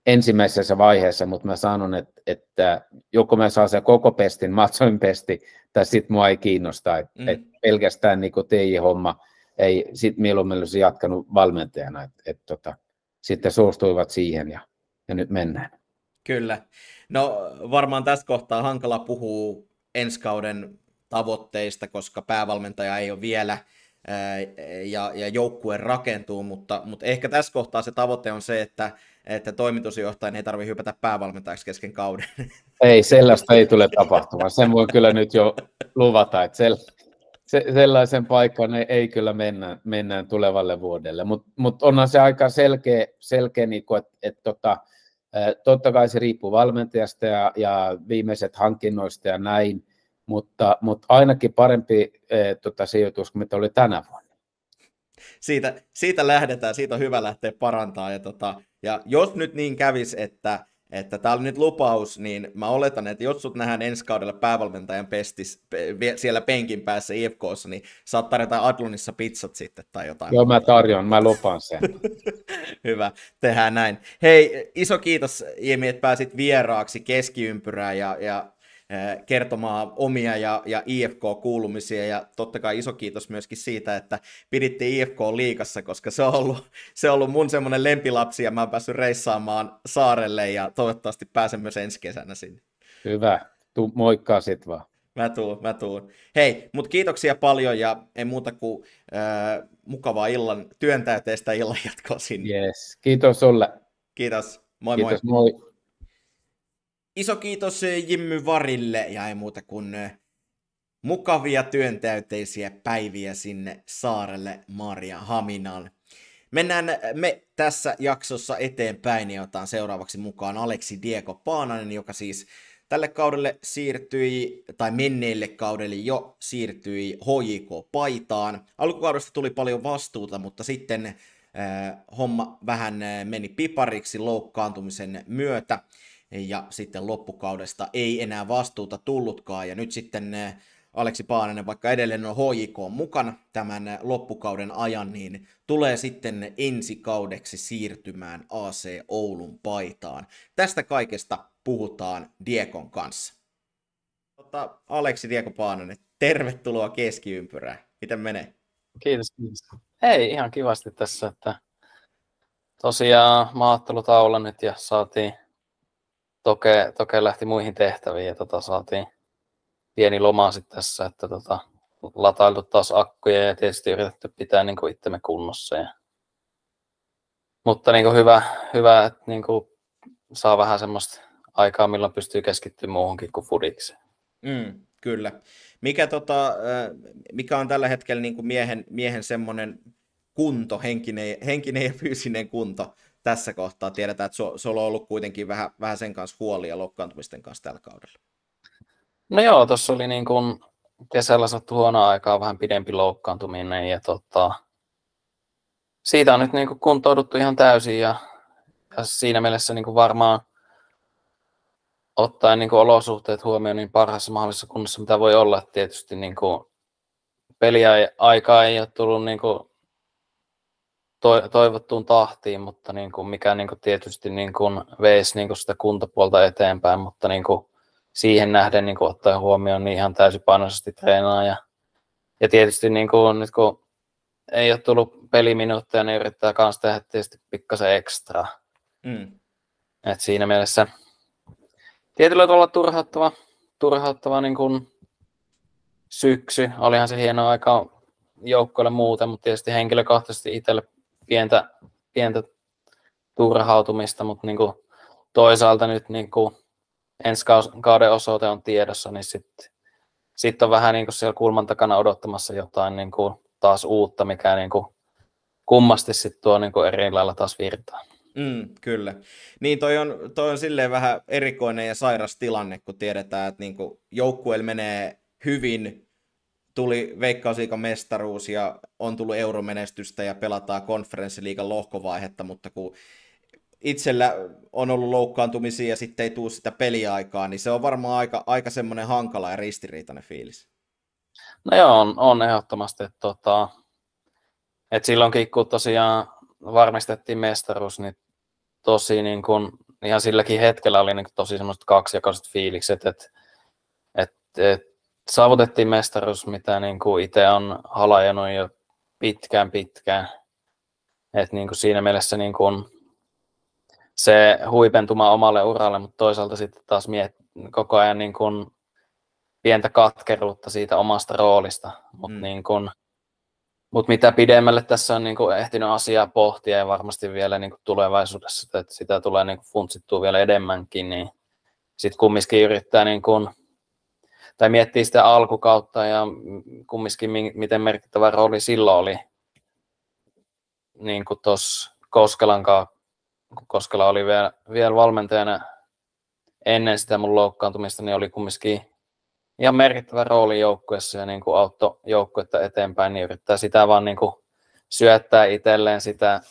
ensimmäisessä vaiheessa, mutta mä sanon, että, että joko mä saan sen koko pestin, matsoin pesti, tai sitten mua ei kiinnosta, että, mm. että pelkästään niin TJ-homma ei sitten mieluummin olisi jatkanut valmentajana, että, että tota, sitten suostuivat siihen ja, ja nyt mennään. Kyllä. No varmaan tässä kohtaa hankala puhua ensi kauden tavoitteista, koska päävalmentaja ei ole vielä ja, ja joukkue rakentuu, mutta, mutta ehkä tässä kohtaa se tavoite on se, että, että toimitusjohtajan ei tarvitse hypätä päävalmentajaksi kesken kauden. Ei, sellaista ei tule tapahtumaan. Sen voi kyllä nyt jo luvata, että sel, se, sellaisen paikan ei, ei kyllä mennä, mennään tulevalle vuodelle. Mutta mut onhan se aika selkeä, selkeä niin kuin, että et, tota, Totta kai se riippuu valmentajasta ja, ja viimeiset hankinnoista ja näin, mutta, mutta ainakin parempi e, tota, sijoitus kuin mitä oli tänä vuonna. Siitä, siitä lähdetään, siitä on hyvä lähteä parantaa. Ja, tota, ja jos nyt niin kävisi, että että tämä oli nyt lupaus, niin mä oletan, että jos sut nähdään ensi kaudella päävalmentajan pestis siellä penkin päässä IFKssa, niin saat tarjota Adlonissa pizzat sitten tai jotain. Joo, mä tarjon, mä lupaan sen. Hyvä, tehdään näin. Hei, iso kiitos Jimi, että pääsit vieraaksi keskiympyrään ja, ja kertomaan omia ja, ja IFK-kuulumisia ja totta kai iso kiitos myöskin siitä, että piditte IFK liikassa, koska se on ollut, se on ollut mun semmoinen lempilapsi ja mä oon päässyt reissaamaan saarelle ja toivottavasti pääsen myös ensi kesänä sinne. Hyvä, tuu moikkaa sit vaan. Mä tuun, mä tuun. Hei, mutta kiitoksia paljon ja ei muuta kuin äh, mukavaa illan, työntäyteistä illan jatkoa sinne. Yes, kiitos sulle. Kiitos, moi kiitos, moi. moi. Iso kiitos eh, Jimmy Varille ja ei muuta kuin eh, mukavia työntäyteisiä päiviä sinne saarelle Maria Haminal. Mennään eh, me tässä jaksossa eteenpäin ja otetaan seuraavaksi mukaan Aleksi Diego Paananen, joka siis tälle kaudelle siirtyi, tai menneille kaudelle jo siirtyi HJK-paitaan. Alkukaudesta tuli paljon vastuuta, mutta sitten äh, homma vähän meni pipariksi loukkaantumisen myötä ja sitten loppukaudesta ei enää vastuuta tullutkaan, ja nyt sitten eh, Aleksi Paananen, vaikka edelleen on HJK mukana tämän eh, loppukauden ajan, niin tulee sitten ensi kaudeksi siirtymään AC Oulun paitaan. Tästä kaikesta puhutaan Diekon kanssa. Tota, Aleksi Dieko Paananen, tervetuloa keskiympyrään. Miten menee? Kiitos, kiitos. Hei, ihan kivasti tässä, että tosiaan maattelutaula nyt ja saatiin Toke, Toke lähti muihin tehtäviin ja tota, saatiin pieni loma sitten tässä, että tota, latailtu taas akkuja ja tietysti yritetty pitää niin kuin itsemme kunnossa. Ja... Mutta niin kuin hyvä, hyvä, että niin kuin saa vähän semmoista aikaa, milloin pystyy keskittymään muuhunkin kuin fudikseen. Mm, kyllä. Mikä, tota, mikä on tällä hetkellä niin kuin miehen, miehen semmoinen kunto, henkinen, henkinen ja fyysinen kunto tässä kohtaa. Tiedetään, että sulla on ollut kuitenkin vähän, vähän sen kanssa huolia loukkaantumisten kanssa tällä kaudella. No joo, tuossa oli niin kuin kesällä sattu huono aikaa vähän pidempi loukkaantuminen ja tota, siitä on nyt niin kuin kuntouduttu ihan täysin ja, ja siinä mielessä niin kuin varmaan ottaen niin kuin olosuhteet huomioon niin parhaassa mahdollisessa kunnossa mitä voi olla. Tietysti niin kuin peliaikaa ei ole tullut niin kuin toivottuun tahtiin, mutta niin kuin mikä niin kuin tietysti niin kuin veisi niin kuin sitä kuntapuolta eteenpäin, mutta niin kuin siihen nähden niin kuin ottaen huomioon niin ihan täysipainoisesti treenaa ja, ja tietysti niin kuin, nyt kun ei ole tullut peliminuutteja, niin yrittää myös tehdä tietysti pikkasen ekstra. Mm. Et siinä mielessä tietyllä tavalla turhauttava, turhauttava niin kuin syksy. Olihan se hieno aika joukkoille muuten, mutta tietysti henkilökohtaisesti itselle pientä, pientä turhautumista, mutta niin kuin toisaalta nyt niin kuin ensi kauden osoite on tiedossa, niin sitten sit on vähän niin kuin siellä kulman takana odottamassa jotain niin kuin taas uutta, mikä niin kuin kummasti sitten tuo niin kuin eri lailla taas virtaa. Mm, kyllä. Niin toi on, toi on silleen vähän erikoinen ja sairas tilanne, kun tiedetään, että niin joukkueella menee hyvin, tuli Veikkausliikan mestaruus ja on tullut euromenestystä ja pelataan konferenssiliikan lohkovaihetta, mutta kun itsellä on ollut loukkaantumisia ja sitten ei tule sitä peliaikaa, niin se on varmaan aika, aika semmoinen hankala ja ristiriitainen fiilis. No joo, on, on ehdottomasti. Että, tota, että silloinkin, kun tosiaan varmistettiin mestaruus, niin tosi niin kuin, ihan silläkin hetkellä oli niin tosi semmoiset kaksijakaiset fiilikset, että, että, että saavutettiin mestaruus, mitä niin kuin itse on halajanut jo pitkään pitkään. että niin kuin siinä mielessä niin kuin se huipentuma omalle uralle, mutta toisaalta sitten taas miet, koko ajan niin kuin pientä katkeruutta siitä omasta roolista, mutta mm. niin kuin, mut mitä pidemmälle tässä on niin kuin ehtinyt asiaa pohtia ja varmasti vielä niin kuin tulevaisuudessa, että sitä tulee niin kuin funtsittua vielä enemmänkin, niin sitten kumminkin yrittää niin kuin, tai miettii sitä alkukautta ja kumminkin miten merkittävä rooli silloin oli. Niin kuin tuossa Koskelan kanssa, kun Koskela oli vielä, vielä valmentajana ennen sitä mun loukkaantumista, niin oli kumminkin ihan merkittävä rooli joukkueessa ja niin kuin auttoi joukkuetta eteenpäin, niin yrittää sitä vaan niin kuin syöttää itselleen sitä,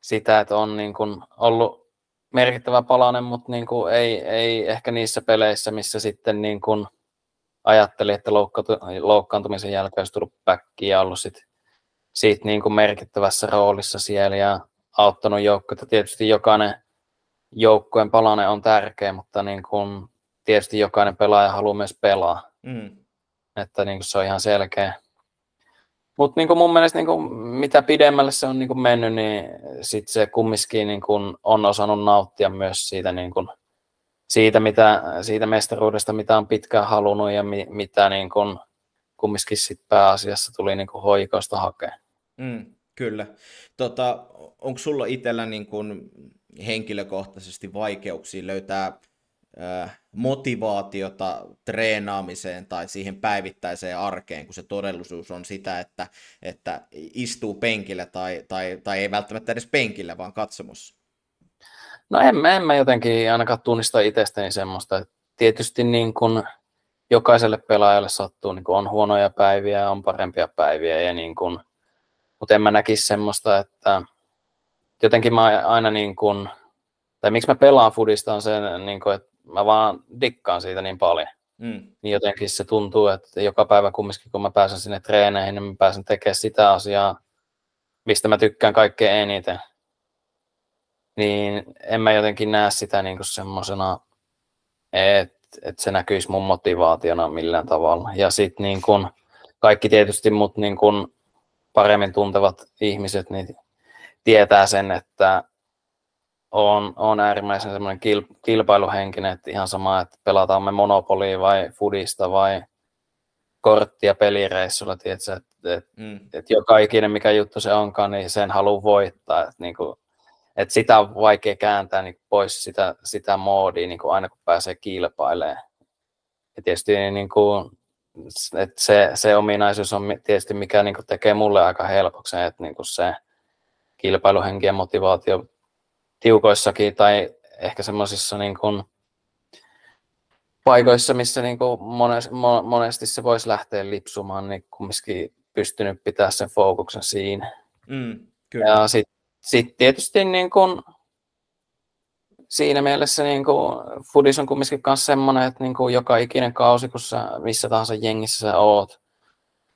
sitä, että on niin kuin ollut merkittävä palanen, mutta niin kuin ei, ei ehkä niissä peleissä, missä sitten niin kuin ajatteli, että loukkaantumisen jälkeen olisi tullut päkkiä ja ollut sit, siitä niin kuin merkittävässä roolissa siellä ja auttanut joukkuetta. Tietysti jokainen joukkueen palanen on tärkeä, mutta niin kuin tietysti jokainen pelaaja haluaa myös pelaa. Mm. Että niin kuin se on ihan selkeä. Mutta niin mun mielestä niin kuin, mitä pidemmälle se on niin kuin mennyt, niin sit se kumminkin niin kuin on osannut nauttia myös siitä, niin kuin, siitä, mitä, siitä mestaruudesta, mitä on pitkään halunnut ja mi, mitä niin kuin, kumminkin sit pääasiassa tuli niin kuin hoikoista hakea. Mm, kyllä. Tota, onko sulla itsellä niin kuin henkilökohtaisesti vaikeuksia löytää motivaatiota treenaamiseen tai siihen päivittäiseen arkeen, kun se todellisuus on sitä, että, että istuu penkillä tai, tai, tai ei välttämättä edes penkillä, vaan katsomossa? No en en mä jotenkin ainakaan tunnista itsestäni semmoista. Tietysti niin kun jokaiselle pelaajalle sattuu, niin kun on huonoja päiviä ja on parempia päiviä, ja niin kun, mutta en mä näkisi semmoista, että jotenkin mä aina niin kun, tai miksi mä pelaan fudista on se, niin kun, että mä vaan dikkaan siitä niin paljon. Mm. Niin jotenkin se tuntuu, että joka päivä kumminkin, kun mä pääsen sinne treeneihin, niin mä pääsen tekemään sitä asiaa, mistä mä tykkään kaikkein eniten. Niin en mä jotenkin näe sitä niin kuin semmosena, että, että se näkyisi mun motivaationa millään tavalla. Ja sitten niin kun kaikki tietysti mut niin kun paremmin tuntevat ihmiset niin tietää sen, että on, on äärimmäisen semmoinen kil, kilpailuhenkinen, että ihan sama, että pelataan me Monopolia vai Fudista vai korttia pelireissulla, tiedätkö, että, että, mm. että joka ikinen mikä juttu se onkaan, niin sen haluaa voittaa, että, niin kuin, että sitä on vaikea kääntää niin pois sitä, sitä moodia niin kuin aina kun pääsee kilpailemaan. Ja tietysti niin kuin, että se, se ominaisuus on tietysti mikä niin kuin tekee mulle aika helpoksi, että niin kuin se kilpailuhenki ja motivaatio tiukoissakin tai ehkä semmoisissa niin kuin paikoissa, missä niin kuin monesti, monesti se voisi lähteä lipsumaan, niin kumminkin pystynyt pitää sen fokuksen siinä. Mm, kyllä. Ja sitten sit tietysti niin kuin, siinä mielessä niin kuin, Fudis on kumminkin myös semmoinen, että niin kuin joka ikinen kausi, kun sä missä tahansa jengissä sä oot,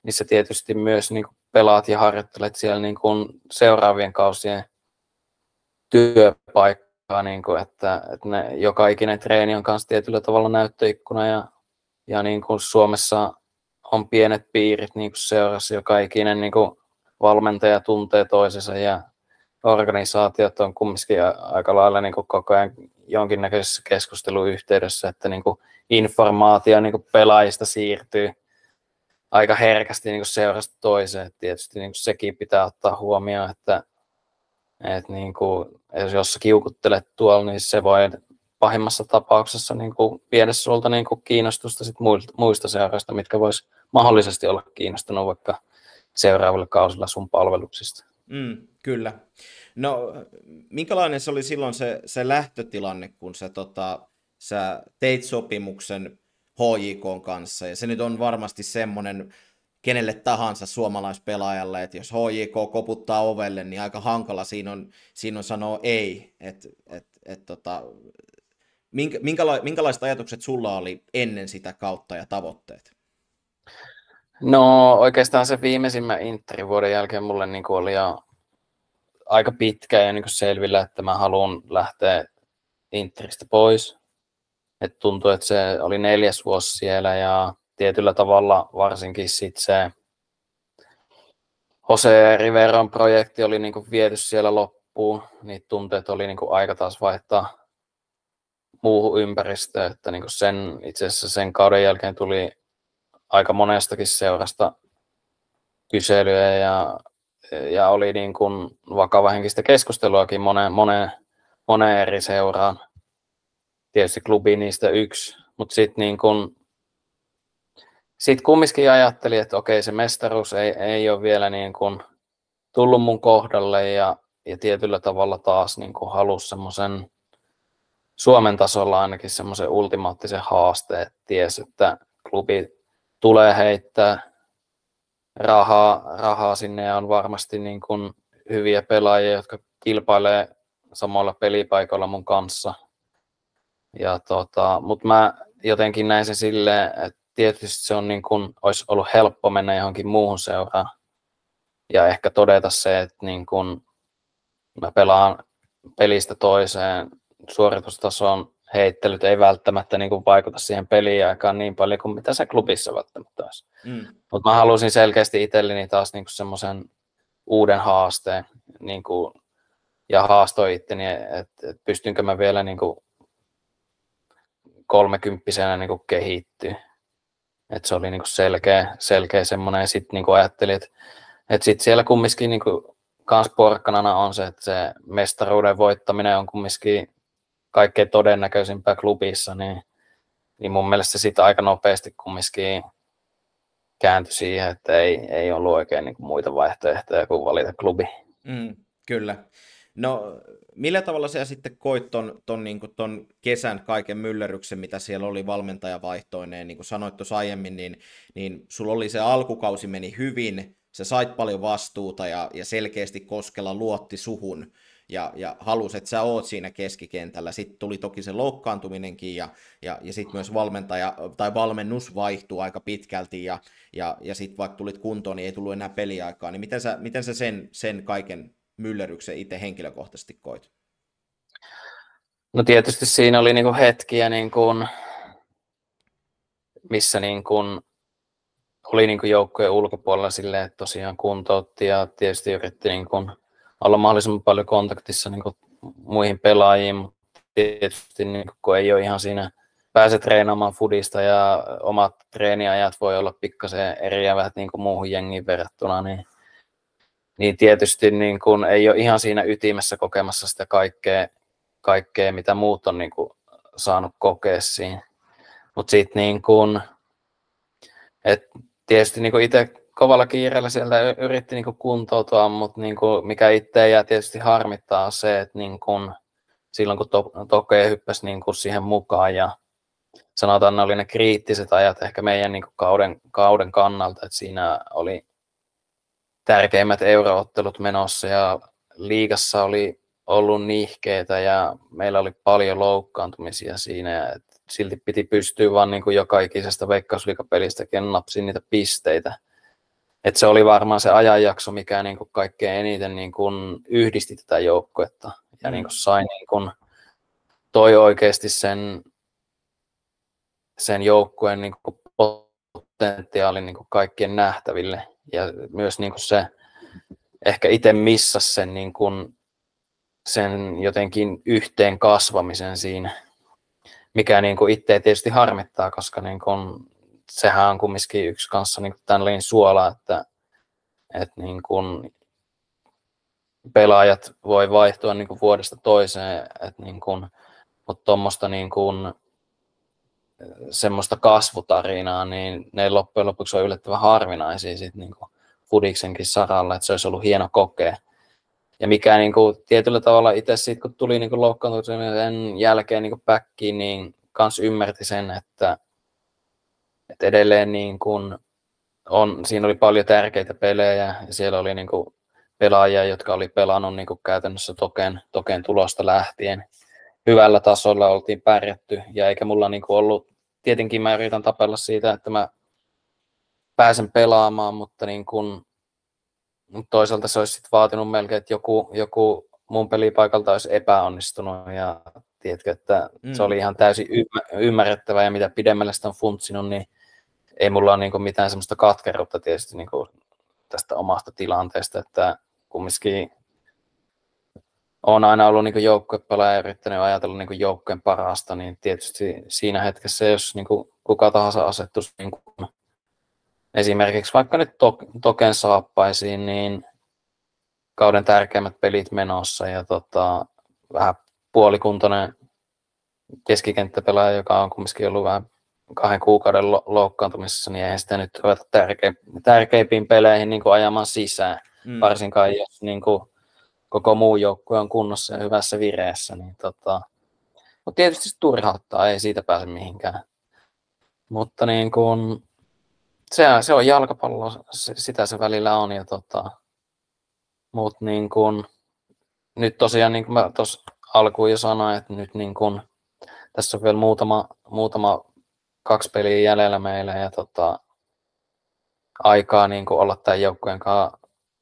missä tietysti myös niin kuin pelaat ja harjoittelet siellä niin kuin seuraavien kausien työpaikkaa, niin kuin, että, että ne, joka ikinen treeni on kanssa tietyllä tavalla näyttöikkuna ja, ja niin kuin Suomessa on pienet piirit niin kuin seurassa, joka ikinen niin kuin valmentaja tuntee toisensa ja organisaatiot on kumminkin aika lailla niin kuin koko ajan jonkinnäköisessä keskusteluyhteydessä, että niin kuin informaatio niin kuin pelaajista siirtyy aika herkästi niin kuin seurasta toiseen. Tietysti niin kuin sekin pitää ottaa huomioon, että, että niin kuin, jos kiukuttelet tuolla, niin se voi pahimmassa tapauksessa niin kuin viedä sulta niin kuin kiinnostusta sit muista seurasta, mitkä vois mahdollisesti olla kiinnostunut vaikka seuraavalla kausilla sun palveluksista. Mm, kyllä. No, minkälainen se oli silloin se, se lähtötilanne, kun sä, tota, sä teit sopimuksen HJK kanssa, ja se nyt on varmasti semmoinen kenelle tahansa suomalaispelaajalle, että jos HJK koputtaa ovelle, niin aika hankala siinä on, siinä on sanoa ei. Et, et, et, tota, minkä, minkäla, minkälaiset ajatukset sulla oli ennen sitä kautta ja tavoitteet? No oikeastaan se viimeisimmän Interi-vuoden jälkeen mulle niin oli jo aika pitkä ja niin selvillä, että mä haluan lähteä Interistä pois. Et tuntui, että se oli neljäs vuosi siellä ja tietyllä tavalla varsinkin sit se Jose Riveron projekti oli niin viety siellä loppuun, niin tuntui, että oli niin aika taas vaihtaa muuhun ympäristöön, että niin sen, itse asiassa sen kauden jälkeen tuli aika monestakin seurasta kyselyjä ja, ja oli niin kuin vakavahenkistä keskusteluakin moneen, moneen, moneen eri seuraan. Tietysti klubi niistä yksi, mutta sitten niin kuin, sit kumminkin ajattelin, että okei se mestaruus ei, ei ole vielä niin kuin tullut mun kohdalle ja, ja tietyllä tavalla taas niin kuin halusi semmoisen Suomen tasolla ainakin semmoisen ultimaattisen haasteen, että ties, että klubi tulee heittää rahaa, rahaa sinne ja on varmasti niin kuin hyviä pelaajia, jotka kilpailee samalla pelipaikoilla mun kanssa. Ja tota, mutta mä jotenkin näin sen silleen, että tietysti se on niin kuin, olisi ollut helppo mennä johonkin muuhun seuraan ja ehkä todeta se, että niin kuin mä pelaan pelistä toiseen, suoritustaso on heittelyt ei välttämättä niin kuin vaikuta siihen peliaikaan niin paljon kuin mitä se klubissa välttämättä olisi. Mm. Mutta mä halusin selkeästi itselleni taas niin semmoisen uuden haasteen niin kuin, ja haastoi itteni, että et pystynkö mä vielä niin kuin kolmekymppisenä niin kuin kehittyä. Et se oli niin kuin selkeä, selkeä semmoinen, sitten niin ajattelin, että et sit siellä kumminkin niin kuin, kans porkkanana on se, että se mestaruuden voittaminen on kumminkin kaikkein todennäköisimpää klubissa, niin, niin mun mielestä se siitä aika nopeasti kumminkin kääntyi siihen, että ei, ei ollut oikein niin kuin muita vaihtoehtoja kuin valita klubi. Mm, kyllä. No, millä tavalla sä sitten koit ton, ton, niin kuin ton kesän kaiken myllerryksen, mitä siellä oli valmentajavaihtoineen, niin kuin sanoit tuossa aiemmin, niin, niin sulla oli se alkukausi meni hyvin, sä sait paljon vastuuta ja, ja selkeästi Koskela luotti suhun, ja, ja halusi, että sä oot siinä keskikentällä. Sitten tuli toki se loukkaantuminenkin ja, ja, ja sitten myös valmentaja tai valmennus vaihtui aika pitkälti ja, ja, ja sitten vaikka tulit kuntoon, niin ei tullut enää peliaikaa. Niin miten sä, miten sä sen, sen kaiken myllerryksen itse henkilökohtaisesti koit? No tietysti siinä oli niinku hetkiä, niinku, missä niinku, oli niinku joukkojen ulkopuolella silleen, että tosiaan kuntoutti ja tietysti yritti niinku, olla mahdollisimman paljon kontaktissa niin kuin muihin pelaajiin, mutta tietysti niin kuin, kun ei ole ihan siinä pääse treenaamaan fudista ja omat treeniajat voi olla pikkasen eriävät niin kuin muuhun jengiin verrattuna, niin, niin tietysti niin kuin, ei ole ihan siinä ytimessä kokemassa sitä kaikkea, kaikkea mitä muut on niin kuin, saanut kokea siinä. Mutta sitten niin kuin, et tietysti niin itse kovalla kiireellä sieltä yritti niin kuntoutua, mutta niin kuin mikä itse jää tietysti harmittaa on se, että niin kuin silloin kun to, Toke hyppäsi niin kuin siihen mukaan ja sanotaan, ne oli ne kriittiset ajat ehkä meidän niin kauden, kauden kannalta, että siinä oli tärkeimmät euroottelut menossa ja liigassa oli ollut nihkeitä ja meillä oli paljon loukkaantumisia siinä ja silti piti pystyä vaan niin kuin joka ikisestä veikkausliikapelistäkin napsiin niitä pisteitä et se oli varmaan se ajanjakso, mikä niin kuin kaikkein eniten niin kuin yhdisti tätä joukkuetta ja mm. niin kuin sai niin kuin, toi oikeasti sen, sen joukkueen niin kuin potentiaalin niin kuin kaikkien nähtäville ja myös niin kuin se ehkä itse missasi sen, niin kuin, sen jotenkin yhteen kasvamisen siinä, mikä niin kuin itse tietysti harmittaa, koska niin kuin, sehän on kumminkin yksi kanssa niin tämän liin suola, että, että niin kuin pelaajat voi vaihtua niin kuin vuodesta toiseen, että niin kuin, mutta tuommoista niin kuin, semmoista kasvutarinaa, niin ne loppujen lopuksi on yllättävän harvinaisia sit niin kuin Fudiksenkin saralla, että se olisi ollut hieno kokea. Ja mikä niin kuin, tietyllä tavalla itse sitten, kun tuli niin loukkaantumisen jälkeen niin päkkiin, niin kans ymmärti sen, että, että edelleen niin kuin on, siinä oli paljon tärkeitä pelejä ja siellä oli niin kuin pelaajia, jotka oli pelannut niin kuin käytännössä token, token tulosta lähtien. Hyvällä tasolla oltiin pärjätty. Ja eikä mulla niin kuin ollut, tietenkin mä yritän tapella siitä, että mä pääsen pelaamaan, mutta niin kuin, toisaalta se olisi sit vaatinut melkein, että joku, joku mun pelipaikalta olisi epäonnistunut. Ja tiedätkö, että mm. se oli ihan täysin ymmärrettävää. Ja mitä pidemmälle sitä on funtsinut, niin ei mulla ole niin mitään semmoista katkeruutta tietysti niin kuin tästä omasta tilanteesta, että kumminkin on aina ollut niin joukkuepelaaja ja yrittänyt ajatella niin joukkueen parasta, niin tietysti siinä hetkessä, jos niin kuka tahansa asettuisi niin kuin esimerkiksi vaikka nyt Token saappaisiin, niin kauden tärkeimmät pelit menossa ja tota, vähän puolikuntoinen keskikenttäpelaaja, joka on kumminkin ollut vähän kahden kuukauden lo- loukkaantumisessa, niin eihän sitä nyt ruveta tärke- tärkeimpiin peleihin niin kuin ajamaan sisään, mm. varsinkaan jos niin kuin, koko muu joukkue on kunnossa ja hyvässä vireessä. Niin tota, mutta tietysti se turhauttaa, ei siitä pääse mihinkään. Mutta niin kuin, se, se on jalkapallo, se, sitä se välillä on. Ja tota, mutta niin kuin, nyt tosiaan, niin kuin mä tuossa alkuun jo sanoin, että nyt niin kuin, tässä on vielä muutama, muutama kaksi peliä jäljellä meillä ja tota, aikaa niin kuin olla tämän joukkueen kanssa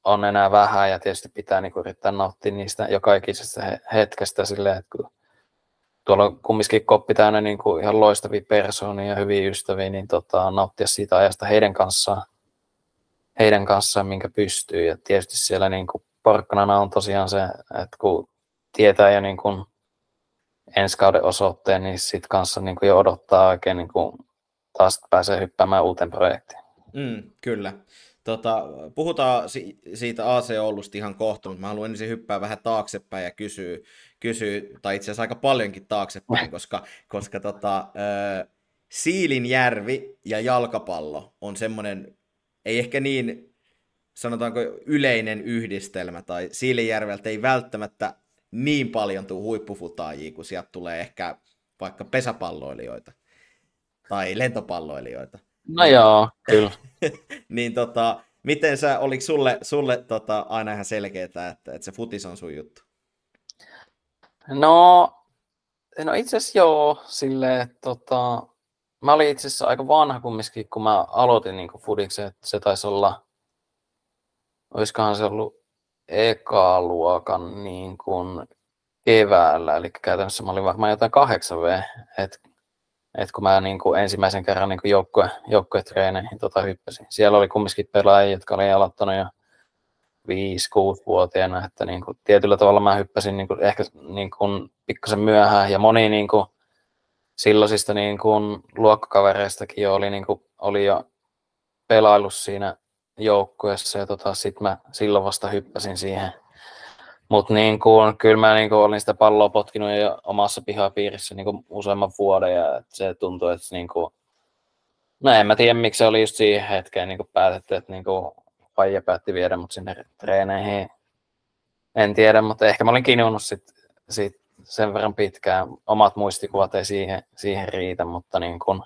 on enää vähän ja tietysti pitää niin kuin yrittää nauttia niistä joka ikisestä hetkestä silleen, että kun tuolla on kumminkin koppi täynnä niin kuin ihan loistavia persoonia ja hyviä ystäviä, niin tota, nauttia siitä ajasta heidän kanssaan, heidän kanssaan, minkä pystyy. Ja tietysti siellä niin kuin porkkanana on tosiaan se, että kun tietää jo niin kuin ensi kauden osoitteen, niin sitten kanssa niin kuin jo odottaa oikein niin kuin taas pääsee hyppäämään uuteen projektiin. Mm, kyllä. Tota, puhutaan si- siitä AC Oulusta ihan kohta, mutta mä haluan ensin hyppää vähän taaksepäin ja kysyä, kysyä tai itse asiassa aika paljonkin taaksepäin, koska, koska tota, äh, Siilinjärvi ja jalkapallo on semmoinen, ei ehkä niin sanotaanko yleinen yhdistelmä, tai Siilinjärveltä ei välttämättä niin paljon tuu huippufutaajia, kun sieltä tulee ehkä vaikka pesäpalloilijoita tai lentopalloilijoita. No joo, kyllä. niin tota, miten sä, oliko sulle, sulle tota, aina ihan selkeää, että, että se futis on sun juttu? No, no itse asiassa joo, silleen, tota, mä olin itse asiassa aika vanha kumminkin, kun mä aloitin niin fudiksen, että se taisi olla, olisikohan se ollut eka-luokan niin kuin keväällä, eli käytännössä mä olin varmaan jotain 8V, että et kun mä niin kuin ensimmäisen kerran niin joukkue, joukkuetreeneihin tota hyppäsin. Siellä oli kumminkin pelaajia, jotka oli aloittanut jo 5-6-vuotiaana, että niin kuin tietyllä tavalla mä hyppäsin niin kuin ehkä niin kuin pikkasen myöhään, ja moni niin kuin silloisista niin kuin luokkakavereistakin jo oli, niin kuin, oli jo pelaillut siinä joukkueessa, ja tota, sitten mä silloin vasta hyppäsin siihen mutta niin kuin, kyllä mä niin kuin olin sitä palloa potkinut jo omassa pihapiirissä niin kuin useamman vuoden ja se tuntui, että niin kuin, no en mä tiedä miksi se oli just siihen hetkeen niin kuin päätetty, että niin kuin Faija päätti viedä mut sinne treeneihin. En tiedä, mutta ehkä mä olin kiinnostunut sit, sit sen verran pitkään. Omat muistikuvat ei siihen, siihen riitä, mutta niin kuin,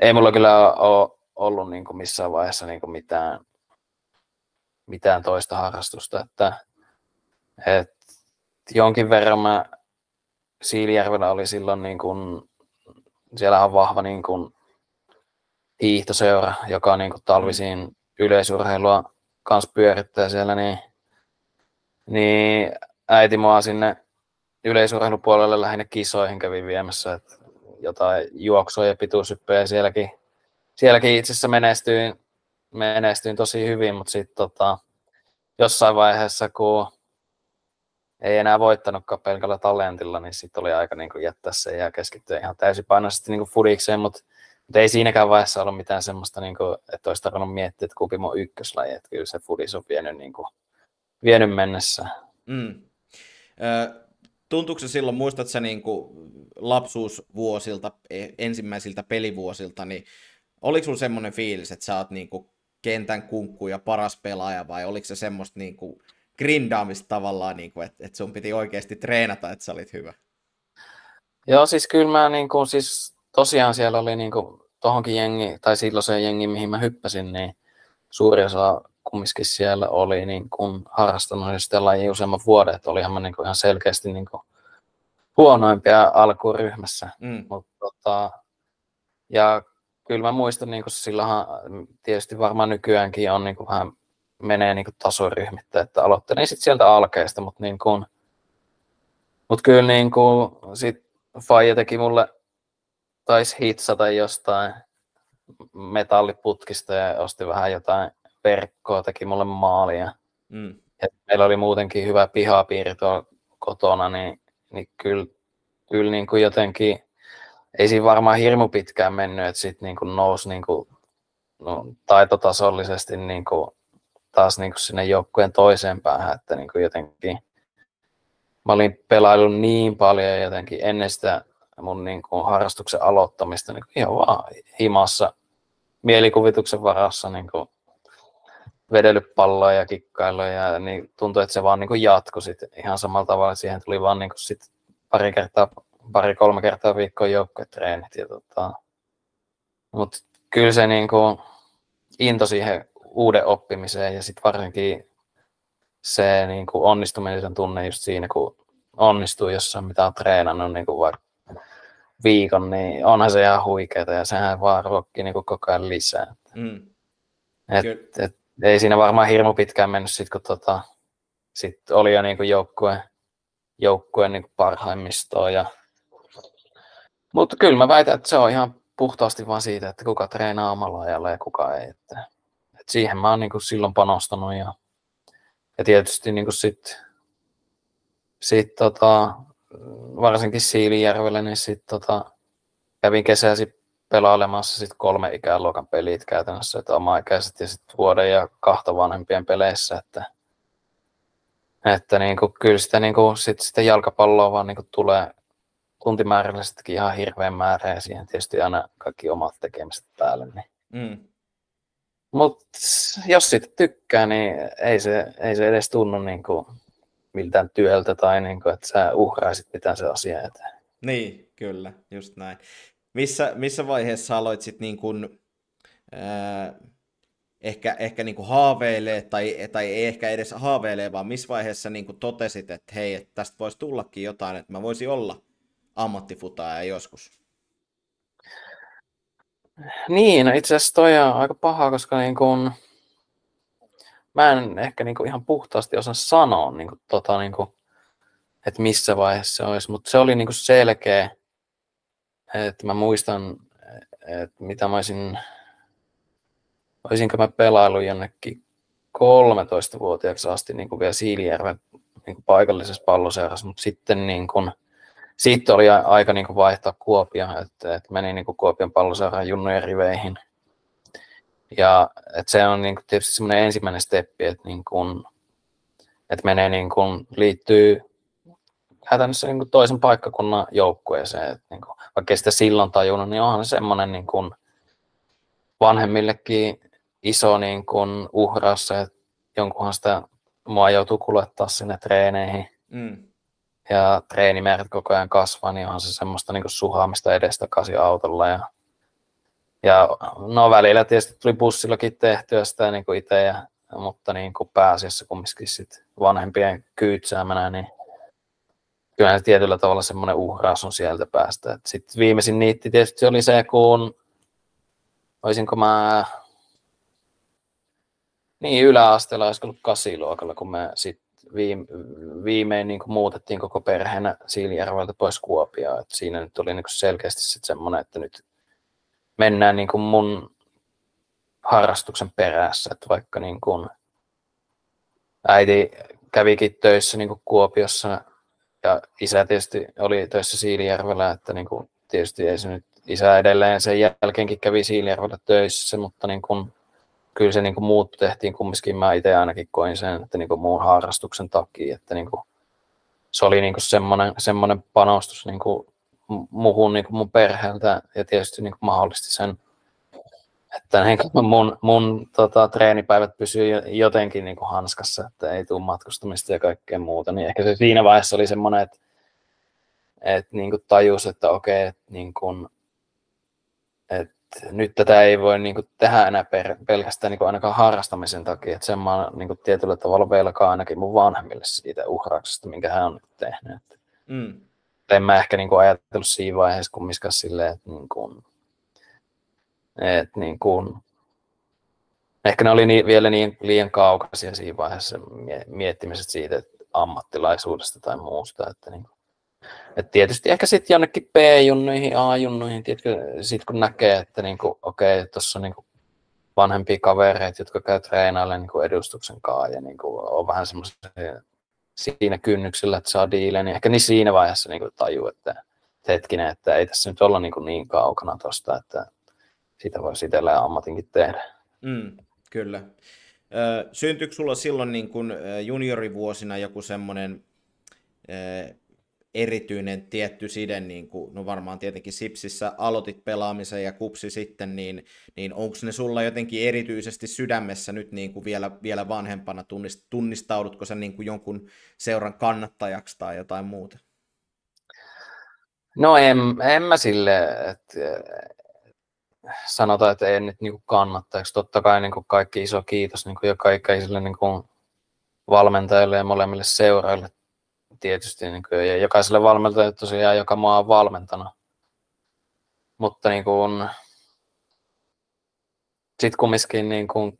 ei mulla kyllä ole ollut niin kuin missään vaiheessa niin mitään, mitään toista harrastusta. Että et jonkin verran mä Siilijärvellä oli silloin niin kun, siellä on vahva niin kun hiihtoseura, joka niin kun talvisin yleisurheilua kanssa pyörittää siellä, niin, niin äiti mua sinne yleisurheilupuolelle lähinnä kisoihin kävi viemässä, että jotain juoksuja ja pituushyppyjä sielläkin, sielläkin itse asiassa menestyin, menestyin tosi hyvin, mutta sitten tota, jossain vaiheessa, kun ei enää voittanutkaan pelkällä talentilla, niin sitten oli aika niin kuin jättää se ja keskittyä ihan täysipainoisesti niin fudikseen, mutta, mutta ei siinäkään vaiheessa ollut mitään semmoista, niin kuin, että olisi tarvinnut miettiä, että kumpi mun ykköslaji, että kyllä se fudis on vienyt, niin kuin, vienyt mennessä. Mm. tuntuuko se silloin, muistat sä niin kuin lapsuusvuosilta, e, ensimmäisiltä pelivuosilta, niin oliko sulla semmoinen fiilis, että sä oot niin kuin kentän kunkku ja paras pelaaja, vai oliko se semmoista niin kuin grindaamista tavallaan, niin kuin, että, että sun piti oikeasti treenata, että sä olit hyvä? Joo, siis kyllä mä niin kuin, siis tosiaan siellä oli niin kuin, tohonkin jengi, tai silloin se jengi, mihin mä hyppäsin, niin suuri osa kumminkin siellä oli niin kuin harrastanut sitä lajia useamman vuoden, että olihan mä niin kuin ihan selkeästi niin kuin huonoimpia alkuryhmässä. Mm. Mut, tota, ja kyllä mä muistan, niin kuin silloinhan tietysti varmaan nykyäänkin on niin kuin vähän menee niin tasoryhmittä, että aloittelin sitten sieltä alkeesta, mutta niin kuin, mut kyllä niin kuin, sit Faija teki mulle, taisi hitsata jostain metalliputkista ja osti vähän jotain verkkoa, teki mulle maalia. Mm. Et meillä oli muutenkin hyvä pihapiiri tuolla kotona, niin, niin kyllä, kyllä niin kuin jotenkin, ei siinä varmaan hirmu pitkään mennyt, että sitten niin nousi niin kuin, no, taitotasollisesti niin kuin taas niin kuin sinne joukkueen toiseen päähän, että niin kuin jotenkin mä olin pelaillut niin paljon jotenkin ennen sitä mun niin kuin harrastuksen aloittamista niin kuin ihan vaan himassa mielikuvituksen varassa niin kuin vedellyt palloa ja kikkailuja ja niin tuntui, että se vaan niin kuin jatkui sit ihan samalla tavalla. Siihen tuli vaan niin kuin sit pari kertaa, pari kolme kertaa viikkoon joukkuetreenit. Ja tota, mutta kyllä se niin kuin into siihen uuden oppimiseen ja sitten varsinkin se niin kuin onnistumisen tunne just siinä, kun onnistuu jossain, mitä on treenannut niin kuin vaikka viikon, niin onhan se ihan huikeeta ja sehän vaan ruokkii niin kuin koko ajan lisää. Mm. Et, et, ei siinä varmaan hirmu pitkään mennyt sit, kun tota, sit oli jo niin joukkue, joukkueen niin parhaimmistoa. Ja... Mutta kyllä mä väitän, että se on ihan puhtaasti vaan siitä, että kuka treenaa omalla ajalla ja kuka ei. Että siihen mä oon niin kuin silloin panostanut ja, ja tietysti niin kuin sit, sit tota, varsinkin Siilijärvellä, niin sit tota, kävin kesäsi pelailemassa sit kolme ikäluokan pelit käytännössä, että omaikäiset ja sitten vuoden ja kahta vanhempien peleissä, että, että niin kuin, kyllä sitä, niin kuin, sit sitä jalkapalloa vaan niin kuin tulee tuntimääräisestikin ihan hirveän määrä ja siihen tietysti aina kaikki omat tekemiset päälle. Niin. Mm. Mutta jos siitä tykkää, niin ei se, ei se edes tunnu niin kuin miltään työltä tai niin kuin, että sä uhraisit mitään se asia eteen. Niin, kyllä, just näin. Missä, missä vaiheessa aloit sitten niin kuin, äh, ehkä, ehkä niin haaveilee, tai, tai ei ehkä edes haaveilee, vaan missä vaiheessa niin kuin totesit, että hei, että tästä voisi tullakin jotain, että mä voisin olla ammattifutaaja joskus? Niin, no itse asiassa toi on aika paha, koska niin kun, mä en ehkä niin ihan puhtaasti osaa sanoa, niin kun, tota, niin kun, että missä vaiheessa se olisi, mutta se oli niin selkeä, että mä muistan, että mitä mä olisin, olisinko mä pelailu jonnekin 13-vuotiaaksi asti niin vielä Siilijärven niin paikallisessa palloseurassa, mutta sitten niin kuin, sitten oli aika niin kuin vaihtaa Kuopia, että, että meni niin kuin Kuopion palloseuran junnujen riveihin. Ja että se on niin kuin tietysti semmoinen ensimmäinen steppi, että, niin kuin, että menee niin kuin, liittyy käytännössä niin kuin toisen paikkakunnan joukkueeseen. Että niin kuin, vaikka sitä silloin tajunnut, niin onhan se semmoinen niin kuin vanhemmillekin iso niin kuin uhraus että jonkunhan sitä mua joutuu kuljettaa sinne treeneihin. Mm ja treenimäärät koko ajan kasvaa, niin onhan se semmoista niin suhaamista edestakaisin autolla. Ja, ja no välillä tietysti tuli bussillakin tehtyä sitä niin itse, ja, mutta niin kuin pääasiassa kumminkin sit vanhempien kyytsäämänä, niin kyllä tietyllä tavalla semmoinen uhraus on sieltä päästä. Sitten viimeisin niitti tietysti oli se, kun olisinko mä Niin, yläasteella olisi ollut kasiluokalla, kun me sitten viime, viimein niin kuin muutettiin koko perheenä Siilijärveltä pois Kuopioon. Et siinä nyt oli niin kuin selkeästi sit semmoinen, että nyt mennään niin kuin mun harrastuksen perässä. Että vaikka niin kuin äiti kävikin töissä niin kuin Kuopiossa ja isä tietysti oli töissä Siilijärvellä, että niin kuin tietysti ei se nyt isä edelleen sen jälkeenkin kävi Siilijärvellä töissä, mutta niin kuin kyllä se niin kuin muut tehtiin kumminkin, mä itse ainakin koin sen, että niin kuin muun harrastuksen takia, että niin kuin, se oli niin kuin semmoinen, semmoinen panostus niin kuin muuhun niin kuin mun perheeltä ja tietysti niin kuin mahdollisti sen, että niin kuin mun, mun tota, treenipäivät pysyy jotenkin niin kuin hanskassa, että ei tule matkustamista ja kaikkea muuta, niin ehkä se siinä vaiheessa oli semmoinen, että, että niin kuin tajus, että okei, että niin kuin, että nyt tätä ei voi niin kuin, tehdä enää per, pelkästään niin kuin, ainakaan harrastamisen takia, että sen mä oon niin kuin, tietyllä tavalla velkaa ainakin mun vanhemmille siitä uhrauksesta, minkä hän on nyt tehnyt. Mm. En mä ehkä niin kuin, ajatellut siinä vaiheessa kumminkaan silleen, että, niin kuin, että niin kuin, ehkä ne oli niin, vielä niin liian kaukaisia siinä vaiheessa miettimiset siitä että ammattilaisuudesta tai muusta, että niin kuin, et tietysti ehkä sitten jonnekin B-junnuihin, A-junnuihin, sitten kun näkee, että niinku, okei, okay, tuossa on niinku vanhempia kavereita, jotka käy treenailemaan niinku edustuksen kanssa ja niinku on vähän semmoisia siinä kynnyksellä, että saa diileen, niin ehkä niin siinä vaiheessa niinku tajuu, että hetkinen, että ei tässä nyt olla niinku niin kaukana tuosta, että sitä voisi itselleen ammatinkin tehdä. Mm, kyllä. syntyykö sulla silloin niin kuin juniorivuosina joku semmoinen erityinen tietty side, niin kuin, no varmaan tietenkin Sipsissä aloitit pelaamisen ja Kupsi sitten, niin, niin onko ne sulla jotenkin erityisesti sydämessä nyt niin kuin vielä, vielä vanhempana, tunnist, tunnistaudutko sä niin kuin jonkun seuran kannattajaksi tai jotain muuta? No en, en mä sille, että sanotaan, että ei nyt niin kannattajaksi. Totta kai niin kuin kaikki iso kiitos niin kuin joka ikäiselle niin kuin valmentajille ja molemmille seuroille tietysti niin kuin, ja jokaiselle valmentajalle tosiaan joka maa on valmentana. Mutta niin kuin, sitten kumminkin niin kuin,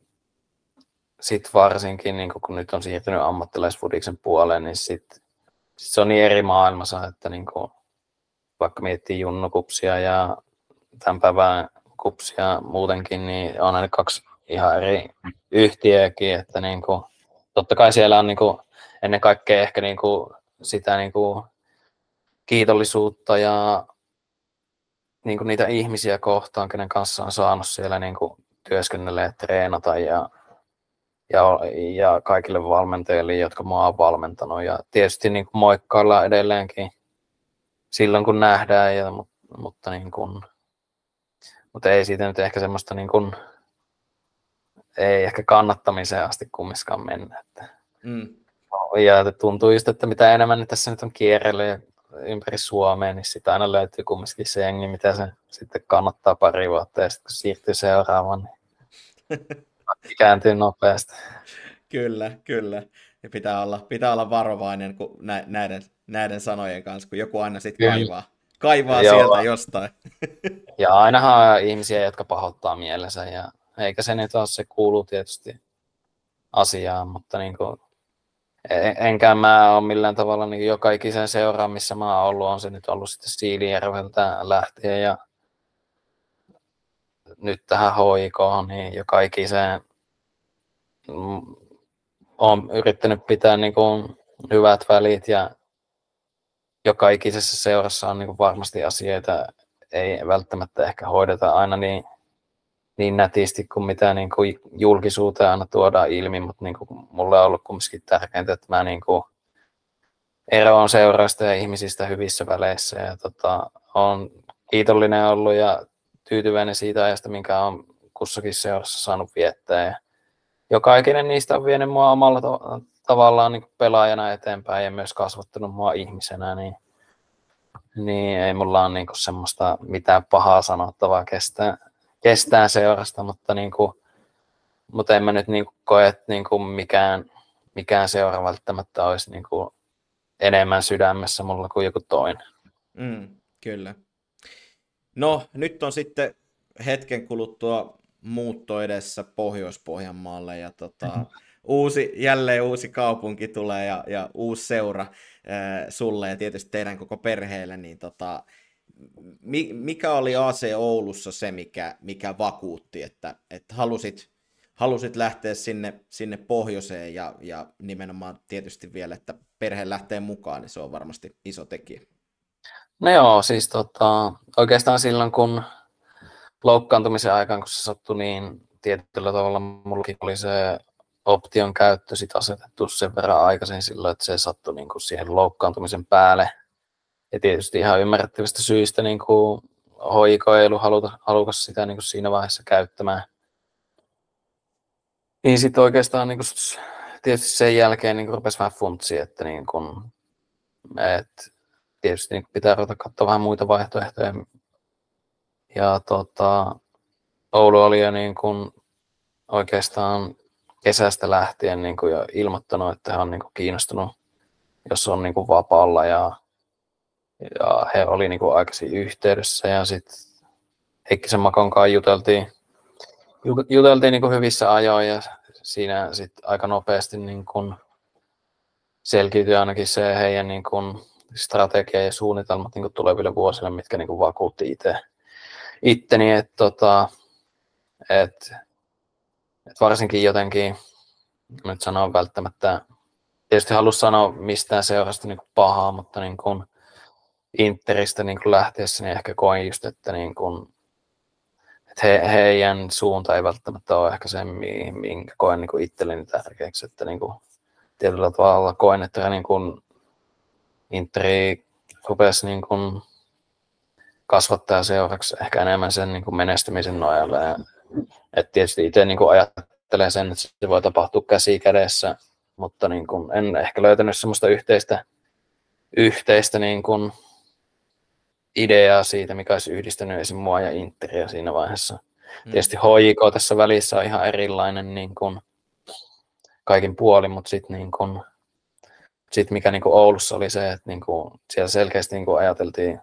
sit varsinkin, niin kuin, kun nyt on siirtynyt ammattilaisfudiksen puoleen, niin sit, sit se on niin eri maailmassa, että niin kuin, vaikka miettii junnukupsia ja tämän päivän kupsia muutenkin, niin on aina kaksi ihan eri yhtiöäkin, että niin kuin, totta kai siellä on niin kuin, ennen kaikkea ehkä niin kuin, sitä niin kuin kiitollisuutta ja niin kuin niitä ihmisiä kohtaan, kenen kanssa on saanut siellä niin kuin työskennellä ja treenata ja, ja, ja kaikille valmentajille, jotka mä oon valmentanut. Ja tietysti niin kuin moikkaillaan edelleenkin silloin, kun nähdään, ja, mutta, niin kuin, mutta ei siitä nyt ehkä semmoista niin kuin, ei ehkä kannattamiseen asti kummiskaan mennä. Että. Mm ja tuntuu just, että mitä enemmän tässä nyt on kierrellyt ympäri Suomea, niin sitä aina löytyy kumminkin se jengi, mitä se sitten kannattaa pari vuotta, ja sitten kun siirtyy seuraavaan, niin kääntyy nopeasti. Kyllä, kyllä. Ja pitää olla, pitää olla varovainen kun näiden, näiden sanojen kanssa, kun joku aina sitten kaivaa, kaivaa Joo. sieltä jostain. ja ainahan on ihmisiä, jotka pahoittaa mielensä, ja eikä se nyt ole, se kuuluu tietysti asiaan, mutta niin kuin enkä mä ole millään tavalla niin joka ikisen seuraa, missä mä oon ollut, on se nyt ollut sitten Siilijärveltä lähtien ja nyt tähän HIK, niin joka ikiseen. On yrittänyt pitää niin kuin hyvät välit ja joka ikisessä seurassa on niin kuin varmasti asioita, ei välttämättä ehkä hoideta aina niin niin nätisti kuin mitä niin kuin julkisuuteen aina tuodaan ilmi, mutta niin kuin mulle on ollut kumminkin tärkeintä, että mä niin kuin eroon seurasta ja ihmisistä hyvissä väleissä ja tota, on kiitollinen ollut ja tyytyväinen siitä ajasta, minkä on kussakin seurassa saanut viettää. Ja joka ikinen niistä on vienyt mua omalla to- tavallaan niin pelaajana eteenpäin ja myös kasvattanut mua ihmisenä, niin, niin ei mulla ole niin semmoista mitään pahaa sanottavaa kestää, kestää seurasta, mutta, niin kuin, mutta en mä nyt niin kuin koe, että niin kuin mikään, mikään seura välttämättä olisi niin kuin enemmän sydämessä mulla kuin joku toinen. Mm, kyllä. No, nyt on sitten hetken kuluttua muutto edessä Pohjois-Pohjanmaalle ja tota, mm-hmm. uusi, jälleen uusi kaupunki tulee ja, ja uusi seura äh, sulle ja tietysti teidän koko perheelle, niin tota, mikä oli AC Oulussa se, mikä, mikä vakuutti, että, että halusit, halusit lähteä sinne, sinne pohjoiseen ja, ja nimenomaan tietysti vielä, että perhe lähtee mukaan, niin se on varmasti iso tekijä. No joo, siis tota, oikeastaan silloin kun loukkaantumisen aikaan, kun se sattui niin tietyllä tavalla, mullakin oli se option käyttö sit asetettu sen verran aikaisin silloin, että se sattui niin kuin siihen loukkaantumisen päälle. Ja tietysti ihan ymmärrettävistä syistä niin kuin hoiko ei ollut haluta, halukas sitä niin kuin siinä vaiheessa käyttämään. Niin sitten oikeastaan niin kuin, tietysti sen jälkeen niin rupesi vähän funtsi, että, niin kuin, että tietysti niin pitää ruveta katsoa vähän muita vaihtoehtoja. Ja tota, Oulu oli jo niin kuin oikeastaan kesästä lähtien niin kuin jo ilmoittanut, että hän on niin kuin kiinnostunut, jos on niin kuin vapaalla ja, ja he oli niin kuin aikaisin yhteydessä ja sitten Heikkisen Makon kanssa juteltiin, juteltiin niin kuin hyvissä ajoin ja siinä sitten aika nopeasti niin kuin selkiytyi ainakin se heidän niin kuin strategia ja suunnitelmat niin kuin tuleville vuosille, mitkä niin kuin vakuutti itse itteni, että tota, et, et varsinkin jotenkin, nyt sanon välttämättä, tietysti halua sanoa mistään seurasta niin kuin pahaa, mutta niin kuin Interistä niin kuin lähtiessä niin ehkä koin just, että, niin kuin, että he, heidän suunta ei välttämättä ole ehkä se, minkä koen niin kuin itselleni tärkeäksi, että niin kuin, tietyllä tavalla koen, että niin kuin Interi rupesi niin kuin kasvattaa seuraavaksi ehkä enemmän sen niin kuin menestymisen nojalla. Ja, et tietysti itse niin kuin ajattelen sen, että se voi tapahtua käsi kädessä, mutta niin kuin en ehkä löytänyt sellaista yhteistä, yhteistä niin kuin ideaa siitä, mikä olisi yhdistänyt esim. mua ja Interiä siinä vaiheessa. Hmm. Tietysti HJK tässä välissä on ihan erilainen niin kuin kaikin puolin, mutta sitten niin kuin sitten mikä niin kuin Oulussa oli se, että niin kuin siellä selkeästi niin kuin ajateltiin,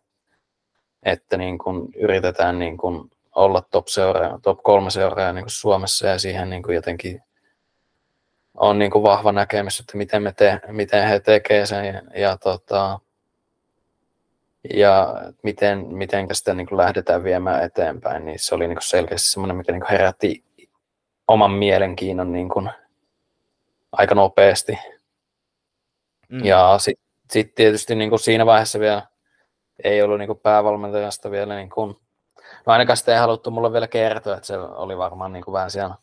että niin kuin yritetään niin kuin olla top, seura, top kolme seuraajaa niin kuin Suomessa ja siihen niin kuin jotenkin on niin kuin vahva näkemys, että miten, me te, miten he tekevät sen ja, ja, tota, ja miten, miten sitä niin kuin lähdetään viemään eteenpäin, niin se oli niin kuin selkeästi semmoinen, mikä niin kuin herätti oman mielenkiinnon niin kuin aika nopeasti. Mm. Ja sitten sit tietysti niin kuin siinä vaiheessa vielä ei ollut niin kuin päävalmentajasta vielä, niin kuin, no ainakaan sitä ei haluttu mulle vielä kertoa, että se oli varmaan niin kuin vähän siellä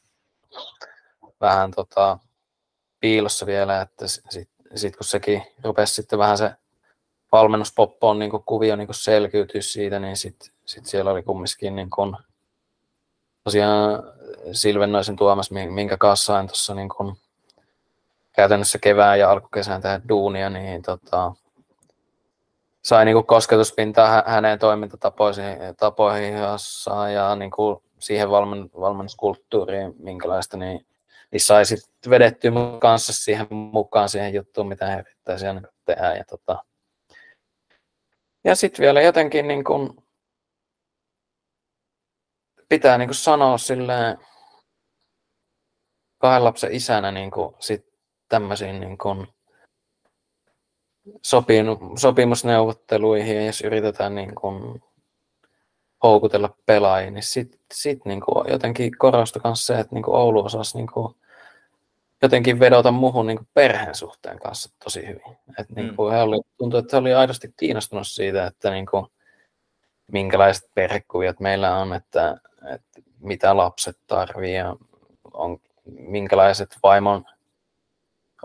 vähän tota, piilossa vielä, että sitten sit kun sekin rupesi sitten vähän se valmennuspoppoon niin kuvio niin kuin selkiytyä siitä, niin sitten sit siellä oli kumminkin niin kuin, tosiaan Silvennoisen Tuomas, minkä kanssa sain tuossa niin kuin käytännössä kevään ja alkukesään tehdä duunia, niin tota, sai niin kosketuspintaa hänen toimintatapoihin ja niin kuin siihen valmen, valmennuskulttuuriin, minkälaista, niin, niin sai sitten vedettyä kanssa siihen mukaan siihen juttuun, mitä he yrittää niin tehdä. Ja, tota, ja sitten vielä jotenkin niin kuin, pitää niin kuin sanoa silleen kahden lapsen isänä niin kuin sit tämmöisiin niin kuin sopimusneuvotteluihin, ja jos yritetään niin kuin houkutella pelaajia, niin sitten sit niin jotenkin korostui myös se, että niin Oulu osasi niin kuin jotenkin vedota muuhun niin perheen suhteen kanssa tosi hyvin. Et niin kuin mm. he oli, tuntui, että he oli aidosti kiinnostunut siitä, että niin kuin, minkälaiset perhekuviot meillä on, että, että mitä lapset tarvii ja on, minkälaiset vaimon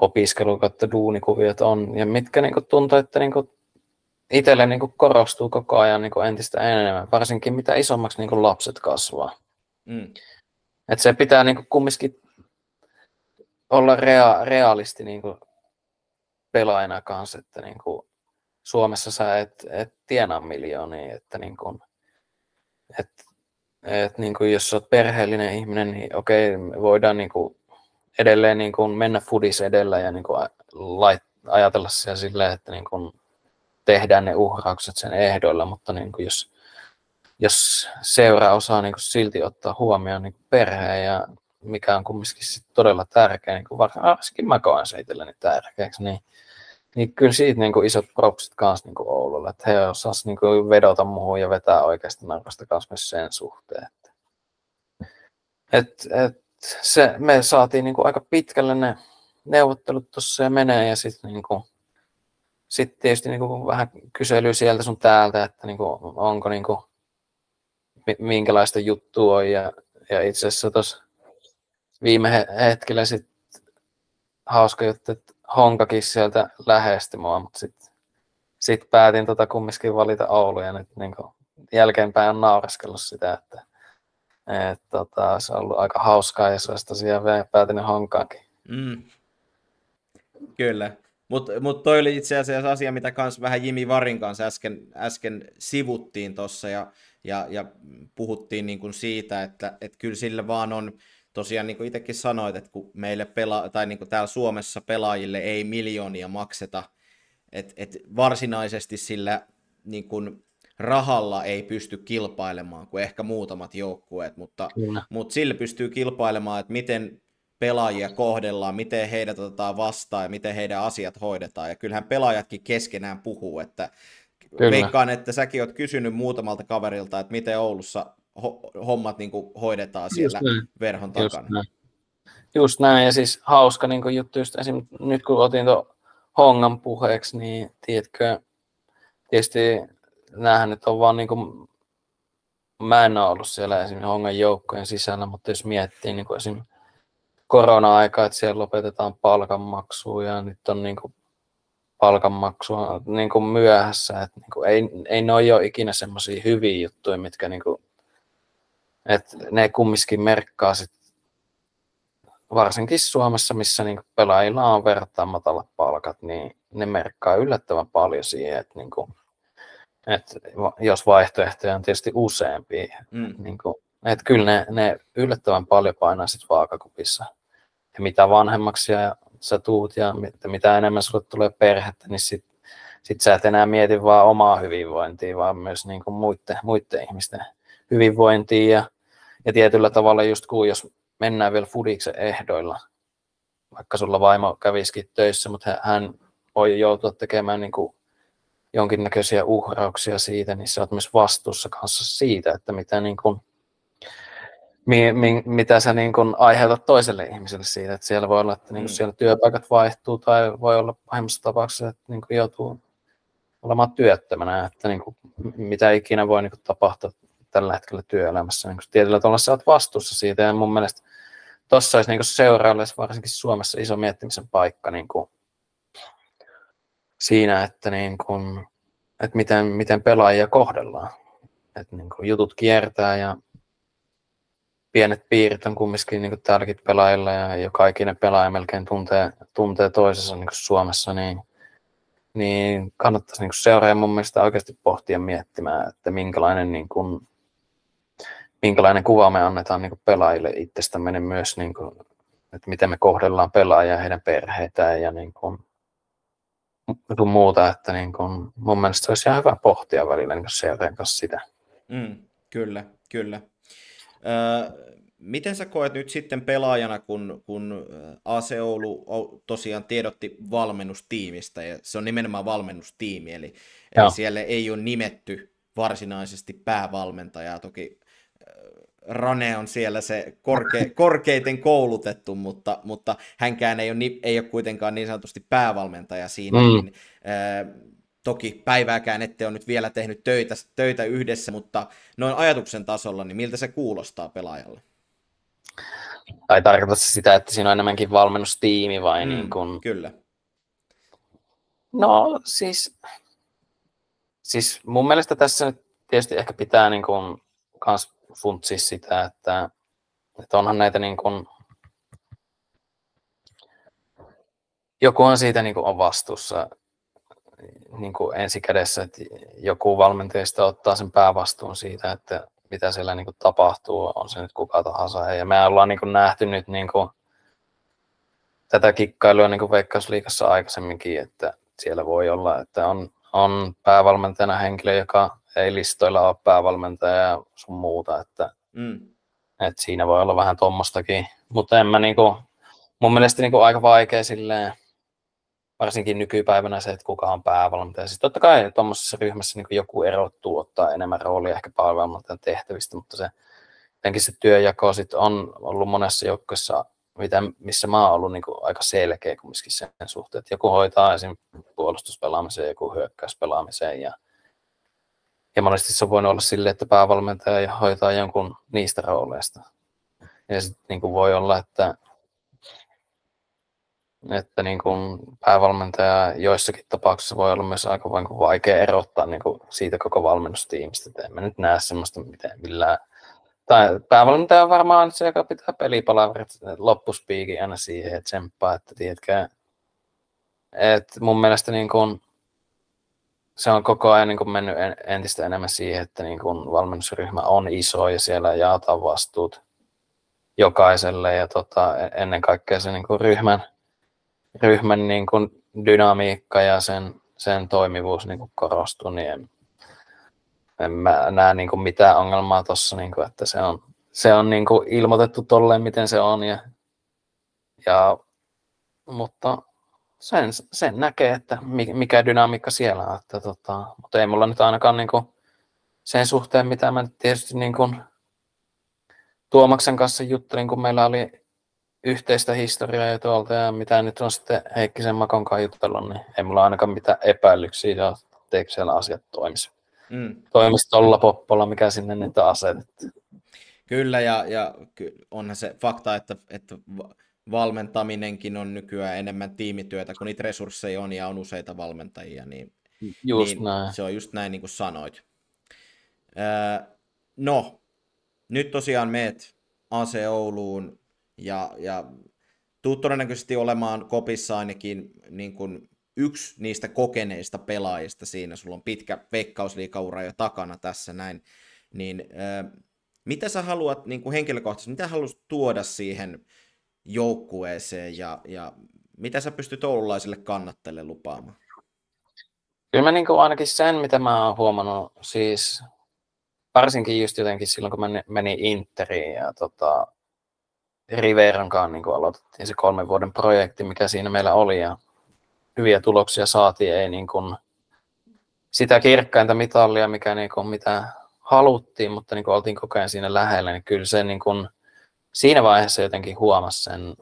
opiskelu- kautta duunikuviot on, ja mitkä niin kuin, tuntuu, että niin kuin, itselle niin kuin, korostuu koko ajan niin kuin, entistä enemmän, varsinkin mitä isommaksi niin kuin, lapset kasvaa. Mm. Et se pitää niin kuin, kumminkin olla rea- realisti niin kuin, pelaajana kanssa, että niin kuin, Suomessa sä et, et tienaa miljoonia, että niin kuin, et, et, niin kuin, jos olet perheellinen ihminen, niin okei, me voidaan niin kuin, edelleen niin kuin mennä foodis edellä ja niin kuin lait, ajatella siellä silleen, että niin kuin tehdään ne uhraukset sen ehdoilla, mutta niin kuin jos jos seura osaa niin kuin silti ottaa huomioon niin perheen ja mikä on kumminkin todella tärkeä, niin kuin varsinkin mä koen se itselleni tärkeäksi, niin, niin kyllä siitä niin kuin isot propsit kanssa niin kuin Oululle, että he osasivat niin kuin vedota muuhun ja vetää oikeasti narvasta kanssa myös sen suhteen. Että, et, et, se, me saatiin niin kuin aika pitkälle ne neuvottelut tuossa ja menee ja sitten niin kuin, sitten tietysti niin kuin vähän kyselyä sieltä sun täältä, että niin kuin, onko niin kuin, minkälaista juttua on. Ja, ja itse asiassa tuossa viime hetkellä sitten hauska juttu, että Honkakin sieltä lähesti mua, mutta sitten sit päätin tota kumminkin valita Oulu ja nyt niin jälkeenpäin on naureskellut sitä, että et, tota, se on ollut aika hauskaa ja se olisi tosiaan päätynyt Honkaankin. Mm. Kyllä. Mutta mut toi oli itse asiassa asia, mitä kans vähän Jimi Varin kanssa äsken, äsken sivuttiin tuossa ja, ja, ja puhuttiin niin kuin siitä, että et kyllä sillä vaan on, tosiaan niin kuin itsekin sanoit, että kun meille pela- tai niin kuin täällä Suomessa pelaajille ei miljoonia makseta, että et varsinaisesti sillä niin kuin rahalla ei pysty kilpailemaan kuin ehkä muutamat joukkueet, mutta, mutta sillä pystyy kilpailemaan, että miten pelaajia kohdellaan, miten heidät otetaan vastaan ja miten heidän asiat hoidetaan. Ja kyllähän pelaajatkin keskenään puhuu, että Kyllä. veikkaan, että säkin oot kysynyt muutamalta kaverilta, että miten Oulussa ho- hommat niin kuin hoidetaan siellä just verhon just takana. Näin. Just näin, ja siis hauska niin kuin juttu, just esim. nyt kun otin tuon Hongan puheeksi, niin tiedätkö, tietysti näähän nyt on vaan niin kuin, mä en ole ollut siellä esimerkiksi Hongan joukkojen sisällä, mutta jos miettii niin kuin esimerkiksi korona-aika, että siellä lopetetaan palkanmaksua ja nyt on niin kuin palkanmaksua niin kuin myöhässä. Että niin kuin ei, ei ne ole ikinä semmoisia hyviä juttuja, mitkä niin kuin, että ne kumminkin merkkaa sit, varsinkin Suomessa, missä niin pelaajilla on verrattain matalat palkat, niin ne merkkaa yllättävän paljon siihen, että, niin kuin, että jos vaihtoehtoja on tietysti useampia, mm. niin kuin, että kyllä ne, ne yllättävän paljon painaa sitten vaakakupissa ja mitä vanhemmaksi ja sä tuut ja mitä enemmän sulle tulee perhettä, niin sit, sit sä et enää mieti vaan omaa hyvinvointia, vaan myös niin kuin muiden, muiden ihmisten hyvinvointia ja, ja tietyllä tavalla just kun jos mennään vielä Fudiksen ehdoilla, vaikka sulla vaimo kävisikin töissä, mutta hän voi joutua tekemään niin kuin jonkinnäköisiä uhrauksia siitä, niin sä oot myös vastuussa kanssa siitä, että mitä niin kuin mi, mi, mitä sä niin kun aiheutat toiselle ihmiselle siitä, että siellä voi olla, että niin mm. siellä työpaikat vaihtuu tai voi olla pahimmassa tapauksessa, että niin joutuu olemaan työttömänä, että niin kuin, mitä ikinä voi niin kuin, tapahtua tällä hetkellä työelämässä. Niin tietyllä tavalla sä oot vastuussa siitä ja mun mielestä tuossa olisi niin seuraavalle varsinkin Suomessa iso miettimisen paikka niin kuin, siinä, että, niin kuin, että miten, miten pelaajia kohdellaan. Että niin kuin, jutut kiertää ja pienet piirit on kumminkin niin täälläkin pelaajilla ja joka ikinen pelaaja melkein tuntee, tuntee toisensa niin Suomessa, niin, niin kannattaisi niin seuraaja mun mielestä oikeasti pohtia miettimään, että minkälainen, niin kuin, minkälainen kuva me annetaan niin pelaajille itsestämme myös, niin kuin, että miten me kohdellaan pelaajia ja heidän perheitään ja niin kuin, muuta, että niin kuin, mun mielestä se olisi ihan hyvä pohtia välillä niin seuraajan kanssa sitä. Mm, kyllä, kyllä. Öö, miten sä koet nyt sitten pelaajana, kun, kun AC Oulu tosiaan tiedotti valmennustiimistä, ja se on nimenomaan valmennustiimi, eli, eli siellä ei ole nimetty varsinaisesti päävalmentajaa, toki Rane on siellä se korke, korkeiten koulutettu, mutta, mutta hänkään ei ole, ei ole kuitenkaan niin sanotusti päävalmentaja siinä, mm. niin, Toki päivääkään ette ole nyt vielä tehnyt töitä, töitä yhdessä, mutta noin ajatuksen tasolla, niin miltä se kuulostaa pelaajalle? Tai tarkoittaa sitä, että siinä on enemmänkin valmennustiimi vai mm, niin kuin... Kyllä. No siis, siis mun mielestä tässä nyt tietysti ehkä pitää niin kuin kans funtsia sitä, että, että onhan näitä niin kuin, joku on siitä niin kuin on vastuussa niin kuin ensikädessä, että joku valmentajista ottaa sen päävastuun siitä, että mitä siellä niin kuin tapahtuu, on se nyt kuka tahansa. Ja me ollaan niin kuin nähty nyt niin kuin tätä kikkailua niin kuin Veikkausliikassa aikaisemminkin, että siellä voi olla, että on, on päävalmentajana henkilö, joka ei listoilla ole päävalmentaja ja sun muuta, että, mm. että siinä voi olla vähän tuommoistakin, mutta en mä niinku, mun mielestä niinku aika vaikea silleen, varsinkin nykypäivänä se, että kuka on päävalmentaja. Siis totta kai tuommoisessa ryhmässä niin joku erottuu, ottaa enemmän roolia ehkä päävalmentajan tehtävistä, mutta se, jotenkin se työjako sit on ollut monessa joukkueessa, mitä, missä mä oon ollut niin aika selkeä kumminkin sen suhteen, että joku hoitaa esim. puolustuspelaamiseen, joku hyökkäyspelaamiseen ja ja monesti se on olla silleen, että päävalmentaja hoitaa jonkun niistä rooleista. Ja sitten niin voi olla, että että niin kuin päävalmentaja joissakin tapauksissa voi olla myös aika vaikea erottaa niin kuin siitä koko valmennustiimistä. Että en mä nyt näe semmoista miten millään. Tai päävalmentaja on varmaan se, joka pitää pelipalaverit loppuspiikin aina siihen, että tsemppaa, että tiedätkö, että mun mielestä niin kuin, se on koko ajan niin kuin mennyt entistä enemmän siihen, että niin kuin valmennusryhmä on iso ja siellä jaetaan vastuut jokaiselle ja tota, ennen kaikkea se niin kuin ryhmän, ryhmän niin kuin dynamiikka ja sen, sen toimivuus niin kuin korostuu, niin en, en mä näe niin kuin mitään ongelmaa tuossa, niin että se on, se on niin kuin ilmoitettu tolleen, miten se on. Ja, ja, mutta sen, sen näkee, että mikä dynamiikka siellä on. Että, tota, mutta ei mulla nyt ainakaan niin kuin, sen suhteen, mitä mä tietysti niin kuin, Tuomaksen kanssa juttelin, kun meillä oli yhteistä historiaa ja tuolta ja mitä nyt on sitten Heikkisen Makon kanssa jutellut, niin ei mulla ainakaan mitään epäilyksiä, etteikö siellä asiat toimisi. Mm. Toimisi tuolla poppolla, mikä sinne nyt on asetettu. Kyllä, ja, ja onhan se fakta, että, että valmentaminenkin on nykyään enemmän tiimityötä, kun niitä resursseja on ja on useita valmentajia, niin, just niin näin. se on just näin niin kuin sanoit. Öö, no, nyt tosiaan meet AC Ouluun ja, ja tuut todennäköisesti olemaan kopissa ainakin niin kuin yksi niistä kokeneista pelaajista siinä, sulla on pitkä veikkausliikaura jo takana tässä näin, niin öö, mitä sä haluat niin kuin henkilökohtaisesti, mitä haluat tuoda siihen joukkueeseen ja, ja mitä sä pystyt oululaisille kannattele lupaamaan? Kyllä mä niin kuin ainakin sen, mitä mä oon huomannut, siis varsinkin just jotenkin silloin, kun mä menin Interiin ja tota, Riveron kanssa niin aloitettiin se kolmen vuoden projekti, mikä siinä meillä oli ja hyviä tuloksia saatiin, ei niin kuin sitä kirkkainta mitallia, mikä niin kuin, mitä haluttiin, mutta niin kuin oltiin koko ajan siinä lähellä, niin kyllä se niin kuin, siinä vaiheessa jotenkin huomasi sen,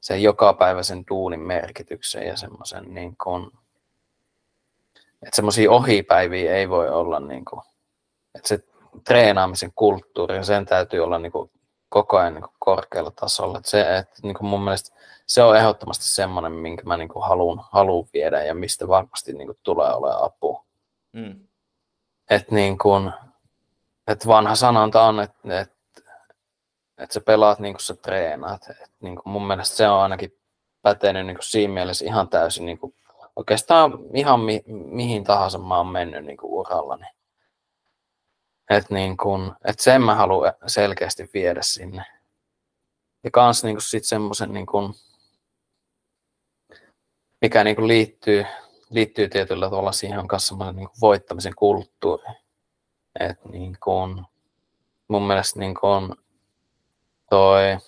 sen jokapäiväisen duunin merkityksen ja semmoisen niin kuin, että semmoisia ohipäiviä ei voi olla niin kuin, että se treenaamisen kulttuuri, sen täytyy olla niin kuin koko ajan niin kuin korkealla tasolla. Että se, että niin kuin mun mielestä se on ehdottomasti semmoinen, minkä mä niin kuin haluan, haluan viedä ja mistä varmasti niin kuin tulee olemaan apu. Mm. Että niin kuin, että vanha sanonta on, että, että että sä pelaat niin kuin sä treenaat. Et niin kuin mun mielestä se on ainakin pätenyt niin kuin siinä mielessä ihan täysin niin kuin, oikeastaan ihan mi, mihin tahansa mä oon mennyt niin kuin urallani. Että niin et sen mä haluan selkeästi viedä sinne. Ja kans niin kuin sit semmoisen, niin kuin, mikä niin kuin liittyy, liittyy tietyllä tavalla siihen on semmoinen niin kuin voittamisen kulttuuri. että niin kuin, mun mielestä niin kuin, toi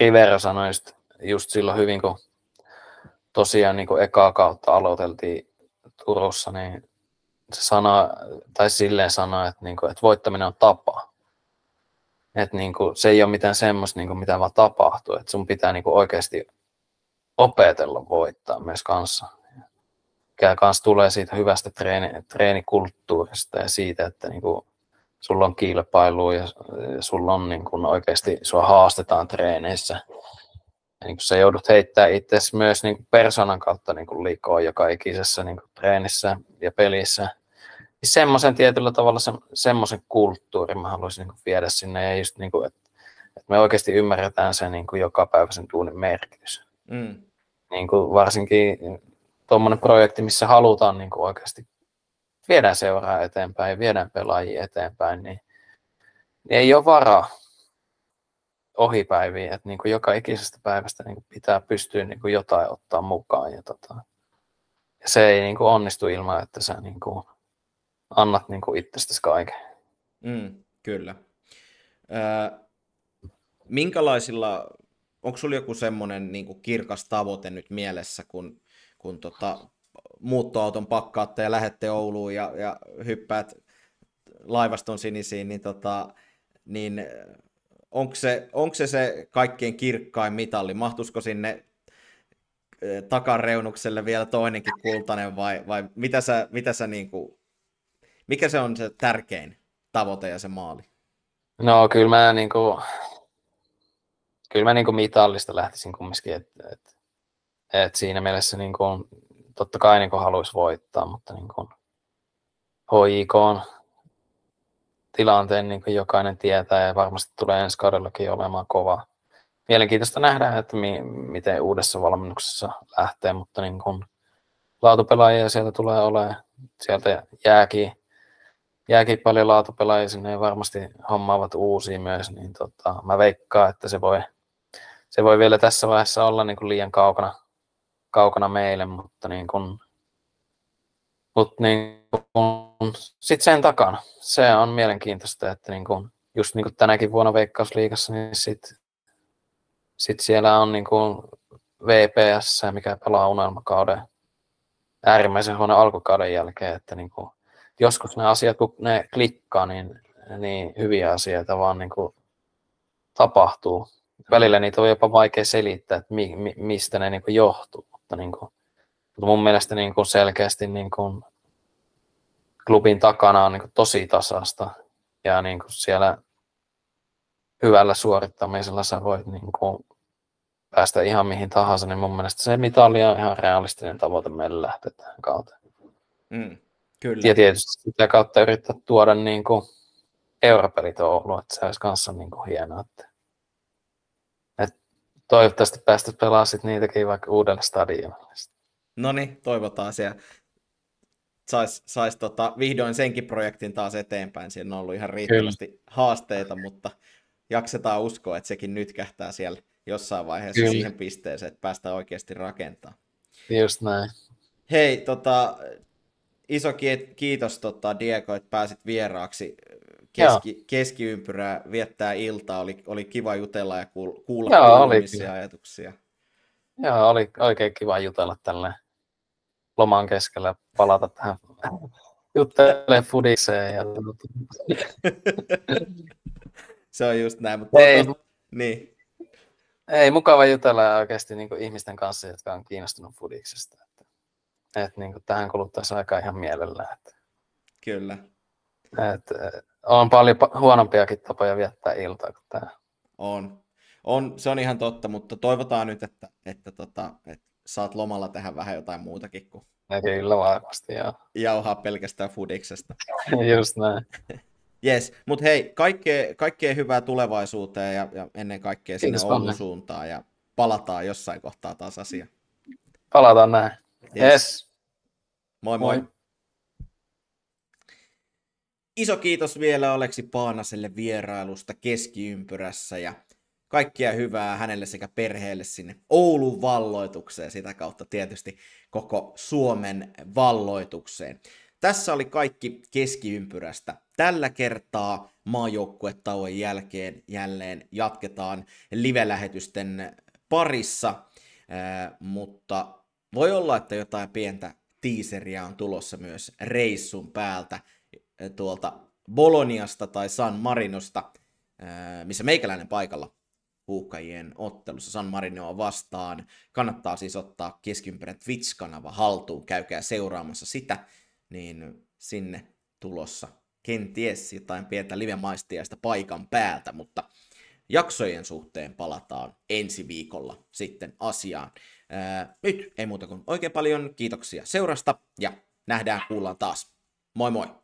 Rivera sanoi just, just silloin hyvin, kun tosiaan niin kuin ekaa kautta aloiteltiin Turussa, niin se sana, tai silleen sanoi, että, niin kuin, että voittaminen on tapa. Että niin kuin, se ei ole mitään semmoista, niin kuin, mitä vaan tapahtuu. Että sun pitää niin kuin, oikeasti opetella voittaa myös kanssa. Mikä kanssa tulee siitä hyvästä treeni, treenikulttuurista ja siitä, että niin kuin, sulla on kilpailu ja, sulla on niin kuin oikeasti, sua haastetaan treeneissä. Ja niin kuin sä joudut heittämään itse myös niin kuin persoonan kautta niin kuin likoon joka ikisessä niin kuin treenissä ja pelissä. Niin semmoisen tietyllä tavalla se, semmoisen kulttuurin mä haluaisin niin kuin viedä sinne ja just niin kuin, että, että me oikeasti ymmärretään se niin kuin jokapäiväisen tuunin merkitys. Mm. Niin kuin varsinkin tuommoinen projekti, missä halutaan niin kuin oikeasti viedään seuraa eteenpäin viedään pelaajia eteenpäin, niin, niin ei ole varaa ohipäiviin, että niin kuin joka ikisestä päivästä niin kuin pitää pystyä niin kuin jotain ottaa mukaan. Ja, tota, ja se ei niin kuin onnistu ilman, että sä niin kuin annat niin kuin itsestäsi kaiken. Mm, kyllä. Ö, minkälaisilla, onko sulla joku semmoinen niin kirkas tavoite nyt mielessä, kun, kun tota, muuttoauton pakkaatte ja lähette Ouluun ja, ja hyppäät laivaston sinisiin, niin, tota, niin onko se, onko se se kaikkein kirkkain mitalli? Mahtuisiko sinne takareunukselle vielä toinenkin kultainen vai, vai mitä sä, mitä sä niin kuin, mikä se on se tärkein tavoite ja se maali? No kyllä mä niin kuin, kyllä mä niin kuin mitallista lähtisin kumminkin, että et, et siinä mielessä niin kuin, totta kai niin haluaisi voittaa, mutta niin kuin HIK on tilanteen niin kuin jokainen tietää ja varmasti tulee ensi kaudellakin olemaan kova. Mielenkiintoista nähdä, että mi- miten uudessa valmennuksessa lähtee, mutta niin kuin laatupelaajia sieltä tulee olemaan. Sieltä jääkin, jääkin paljon laatupelaajia sinne ja varmasti hommaavat uusia myös, niin tota, mä veikkaan, että se voi, se voi vielä tässä vaiheessa olla niin kuin liian kaukana, kaukana meille, mutta niin kuin, mutta niin sitten sen takana. Se on mielenkiintoista, että niin kuin, just niin kuin tänäkin vuonna Veikkausliigassa, niin sit, sit siellä on niin kuin VPS, mikä pelaa unelmakauden äärimmäisen huono alkukauden jälkeen, että niin kuin, joskus ne asiat, kun ne klikkaa, niin, niin hyviä asioita vaan niin kuin tapahtuu. Välillä niitä on jopa vaikea selittää, että mi, mi, mistä ne niin johtuu, mutta niin kuin, mutta mun mielestä niin kuin selkeästi niin kuin klubin takana on niin kuin tosi tasasta ja niin kuin siellä hyvällä suorittamisella sä voit niin kuin päästä ihan mihin tahansa, niin mun mielestä se mitali on ihan realistinen tavoite meille lähteä tähän kautta. Mm, kyllä. Ja tietysti sitä kautta yrittää tuoda niin kuin europelit Oulu, että se olisi kanssa niin kuin hienoa. Että toivottavasti päästä pelaamaan sit niitäkin vaikka uudelle stadionille. No niin, toivotaan siellä saisi sais tota, vihdoin senkin projektin taas eteenpäin. Siinä on ollut ihan riittävästi Kyllä. haasteita, mutta jaksetaan uskoa, että sekin nyt kähtää siellä jossain vaiheessa Kyllä. siihen pisteeseen, että päästään oikeasti rakentamaan. Just näin. Hei, tota, iso kiitos tota, Diego, että pääsit vieraaksi keski, keskiympyrää viettää iltaa. Oli, oli kiva jutella ja kuulla Joo, ajatuksia. Joo, oli oikein kiva jutella tällä loman keskellä palata tähän juttelee fudikseen. Ja... se on just näin, mutta ei, toivottavasti... niin. ei mukava jutella oikeasti niin ihmisten kanssa, jotka on kiinnostunut fudiksesta. Että, että niin tähän kuluttaisi aika ihan mielellään. Että, Kyllä. Että, on paljon huonompiakin tapoja viettää iltaa kuin tämä. On. on. Se on ihan totta, mutta toivotaan nyt, että, että, tota, että saat lomalla tehdä vähän jotain muutakin kuin ja kyllä varmasti, joo. Jauhaa pelkästään fudiksesta. Just näin. Yes, mutta hei, kaikkea, kaikkea hyvää tulevaisuuteen ja, ja ennen kaikkea sinne Oulun suuntaan ja palataan jossain kohtaa taas asiaan. Palataan näin. Yes. yes. Moi moi. moi. Iso kiitos vielä Oleksi Paanaselle vierailusta keskiympyrässä ja kaikkia hyvää hänelle sekä perheelle sinne Oulun valloitukseen, sitä kautta tietysti koko Suomen valloitukseen. Tässä oli kaikki keskiympyrästä. Tällä kertaa maajoukkuetauon jälkeen jälleen jatketaan live-lähetysten parissa, mutta voi olla, että jotain pientä tiiseriä on tulossa myös reissun päältä tuolta Boloniasta tai San Marinosta, missä meikäläinen paikalla huuhkajien ottelussa San Marinoa vastaan. Kannattaa siis ottaa keskiympärän Twitch-kanava haltuun, käykää seuraamassa sitä, niin sinne tulossa kenties jotain pientä live-maistiaista paikan päältä, mutta jaksojen suhteen palataan ensi viikolla sitten asiaan. Ää, nyt ei muuta kuin oikein paljon kiitoksia seurasta ja nähdään, kuullaan taas. Moi moi!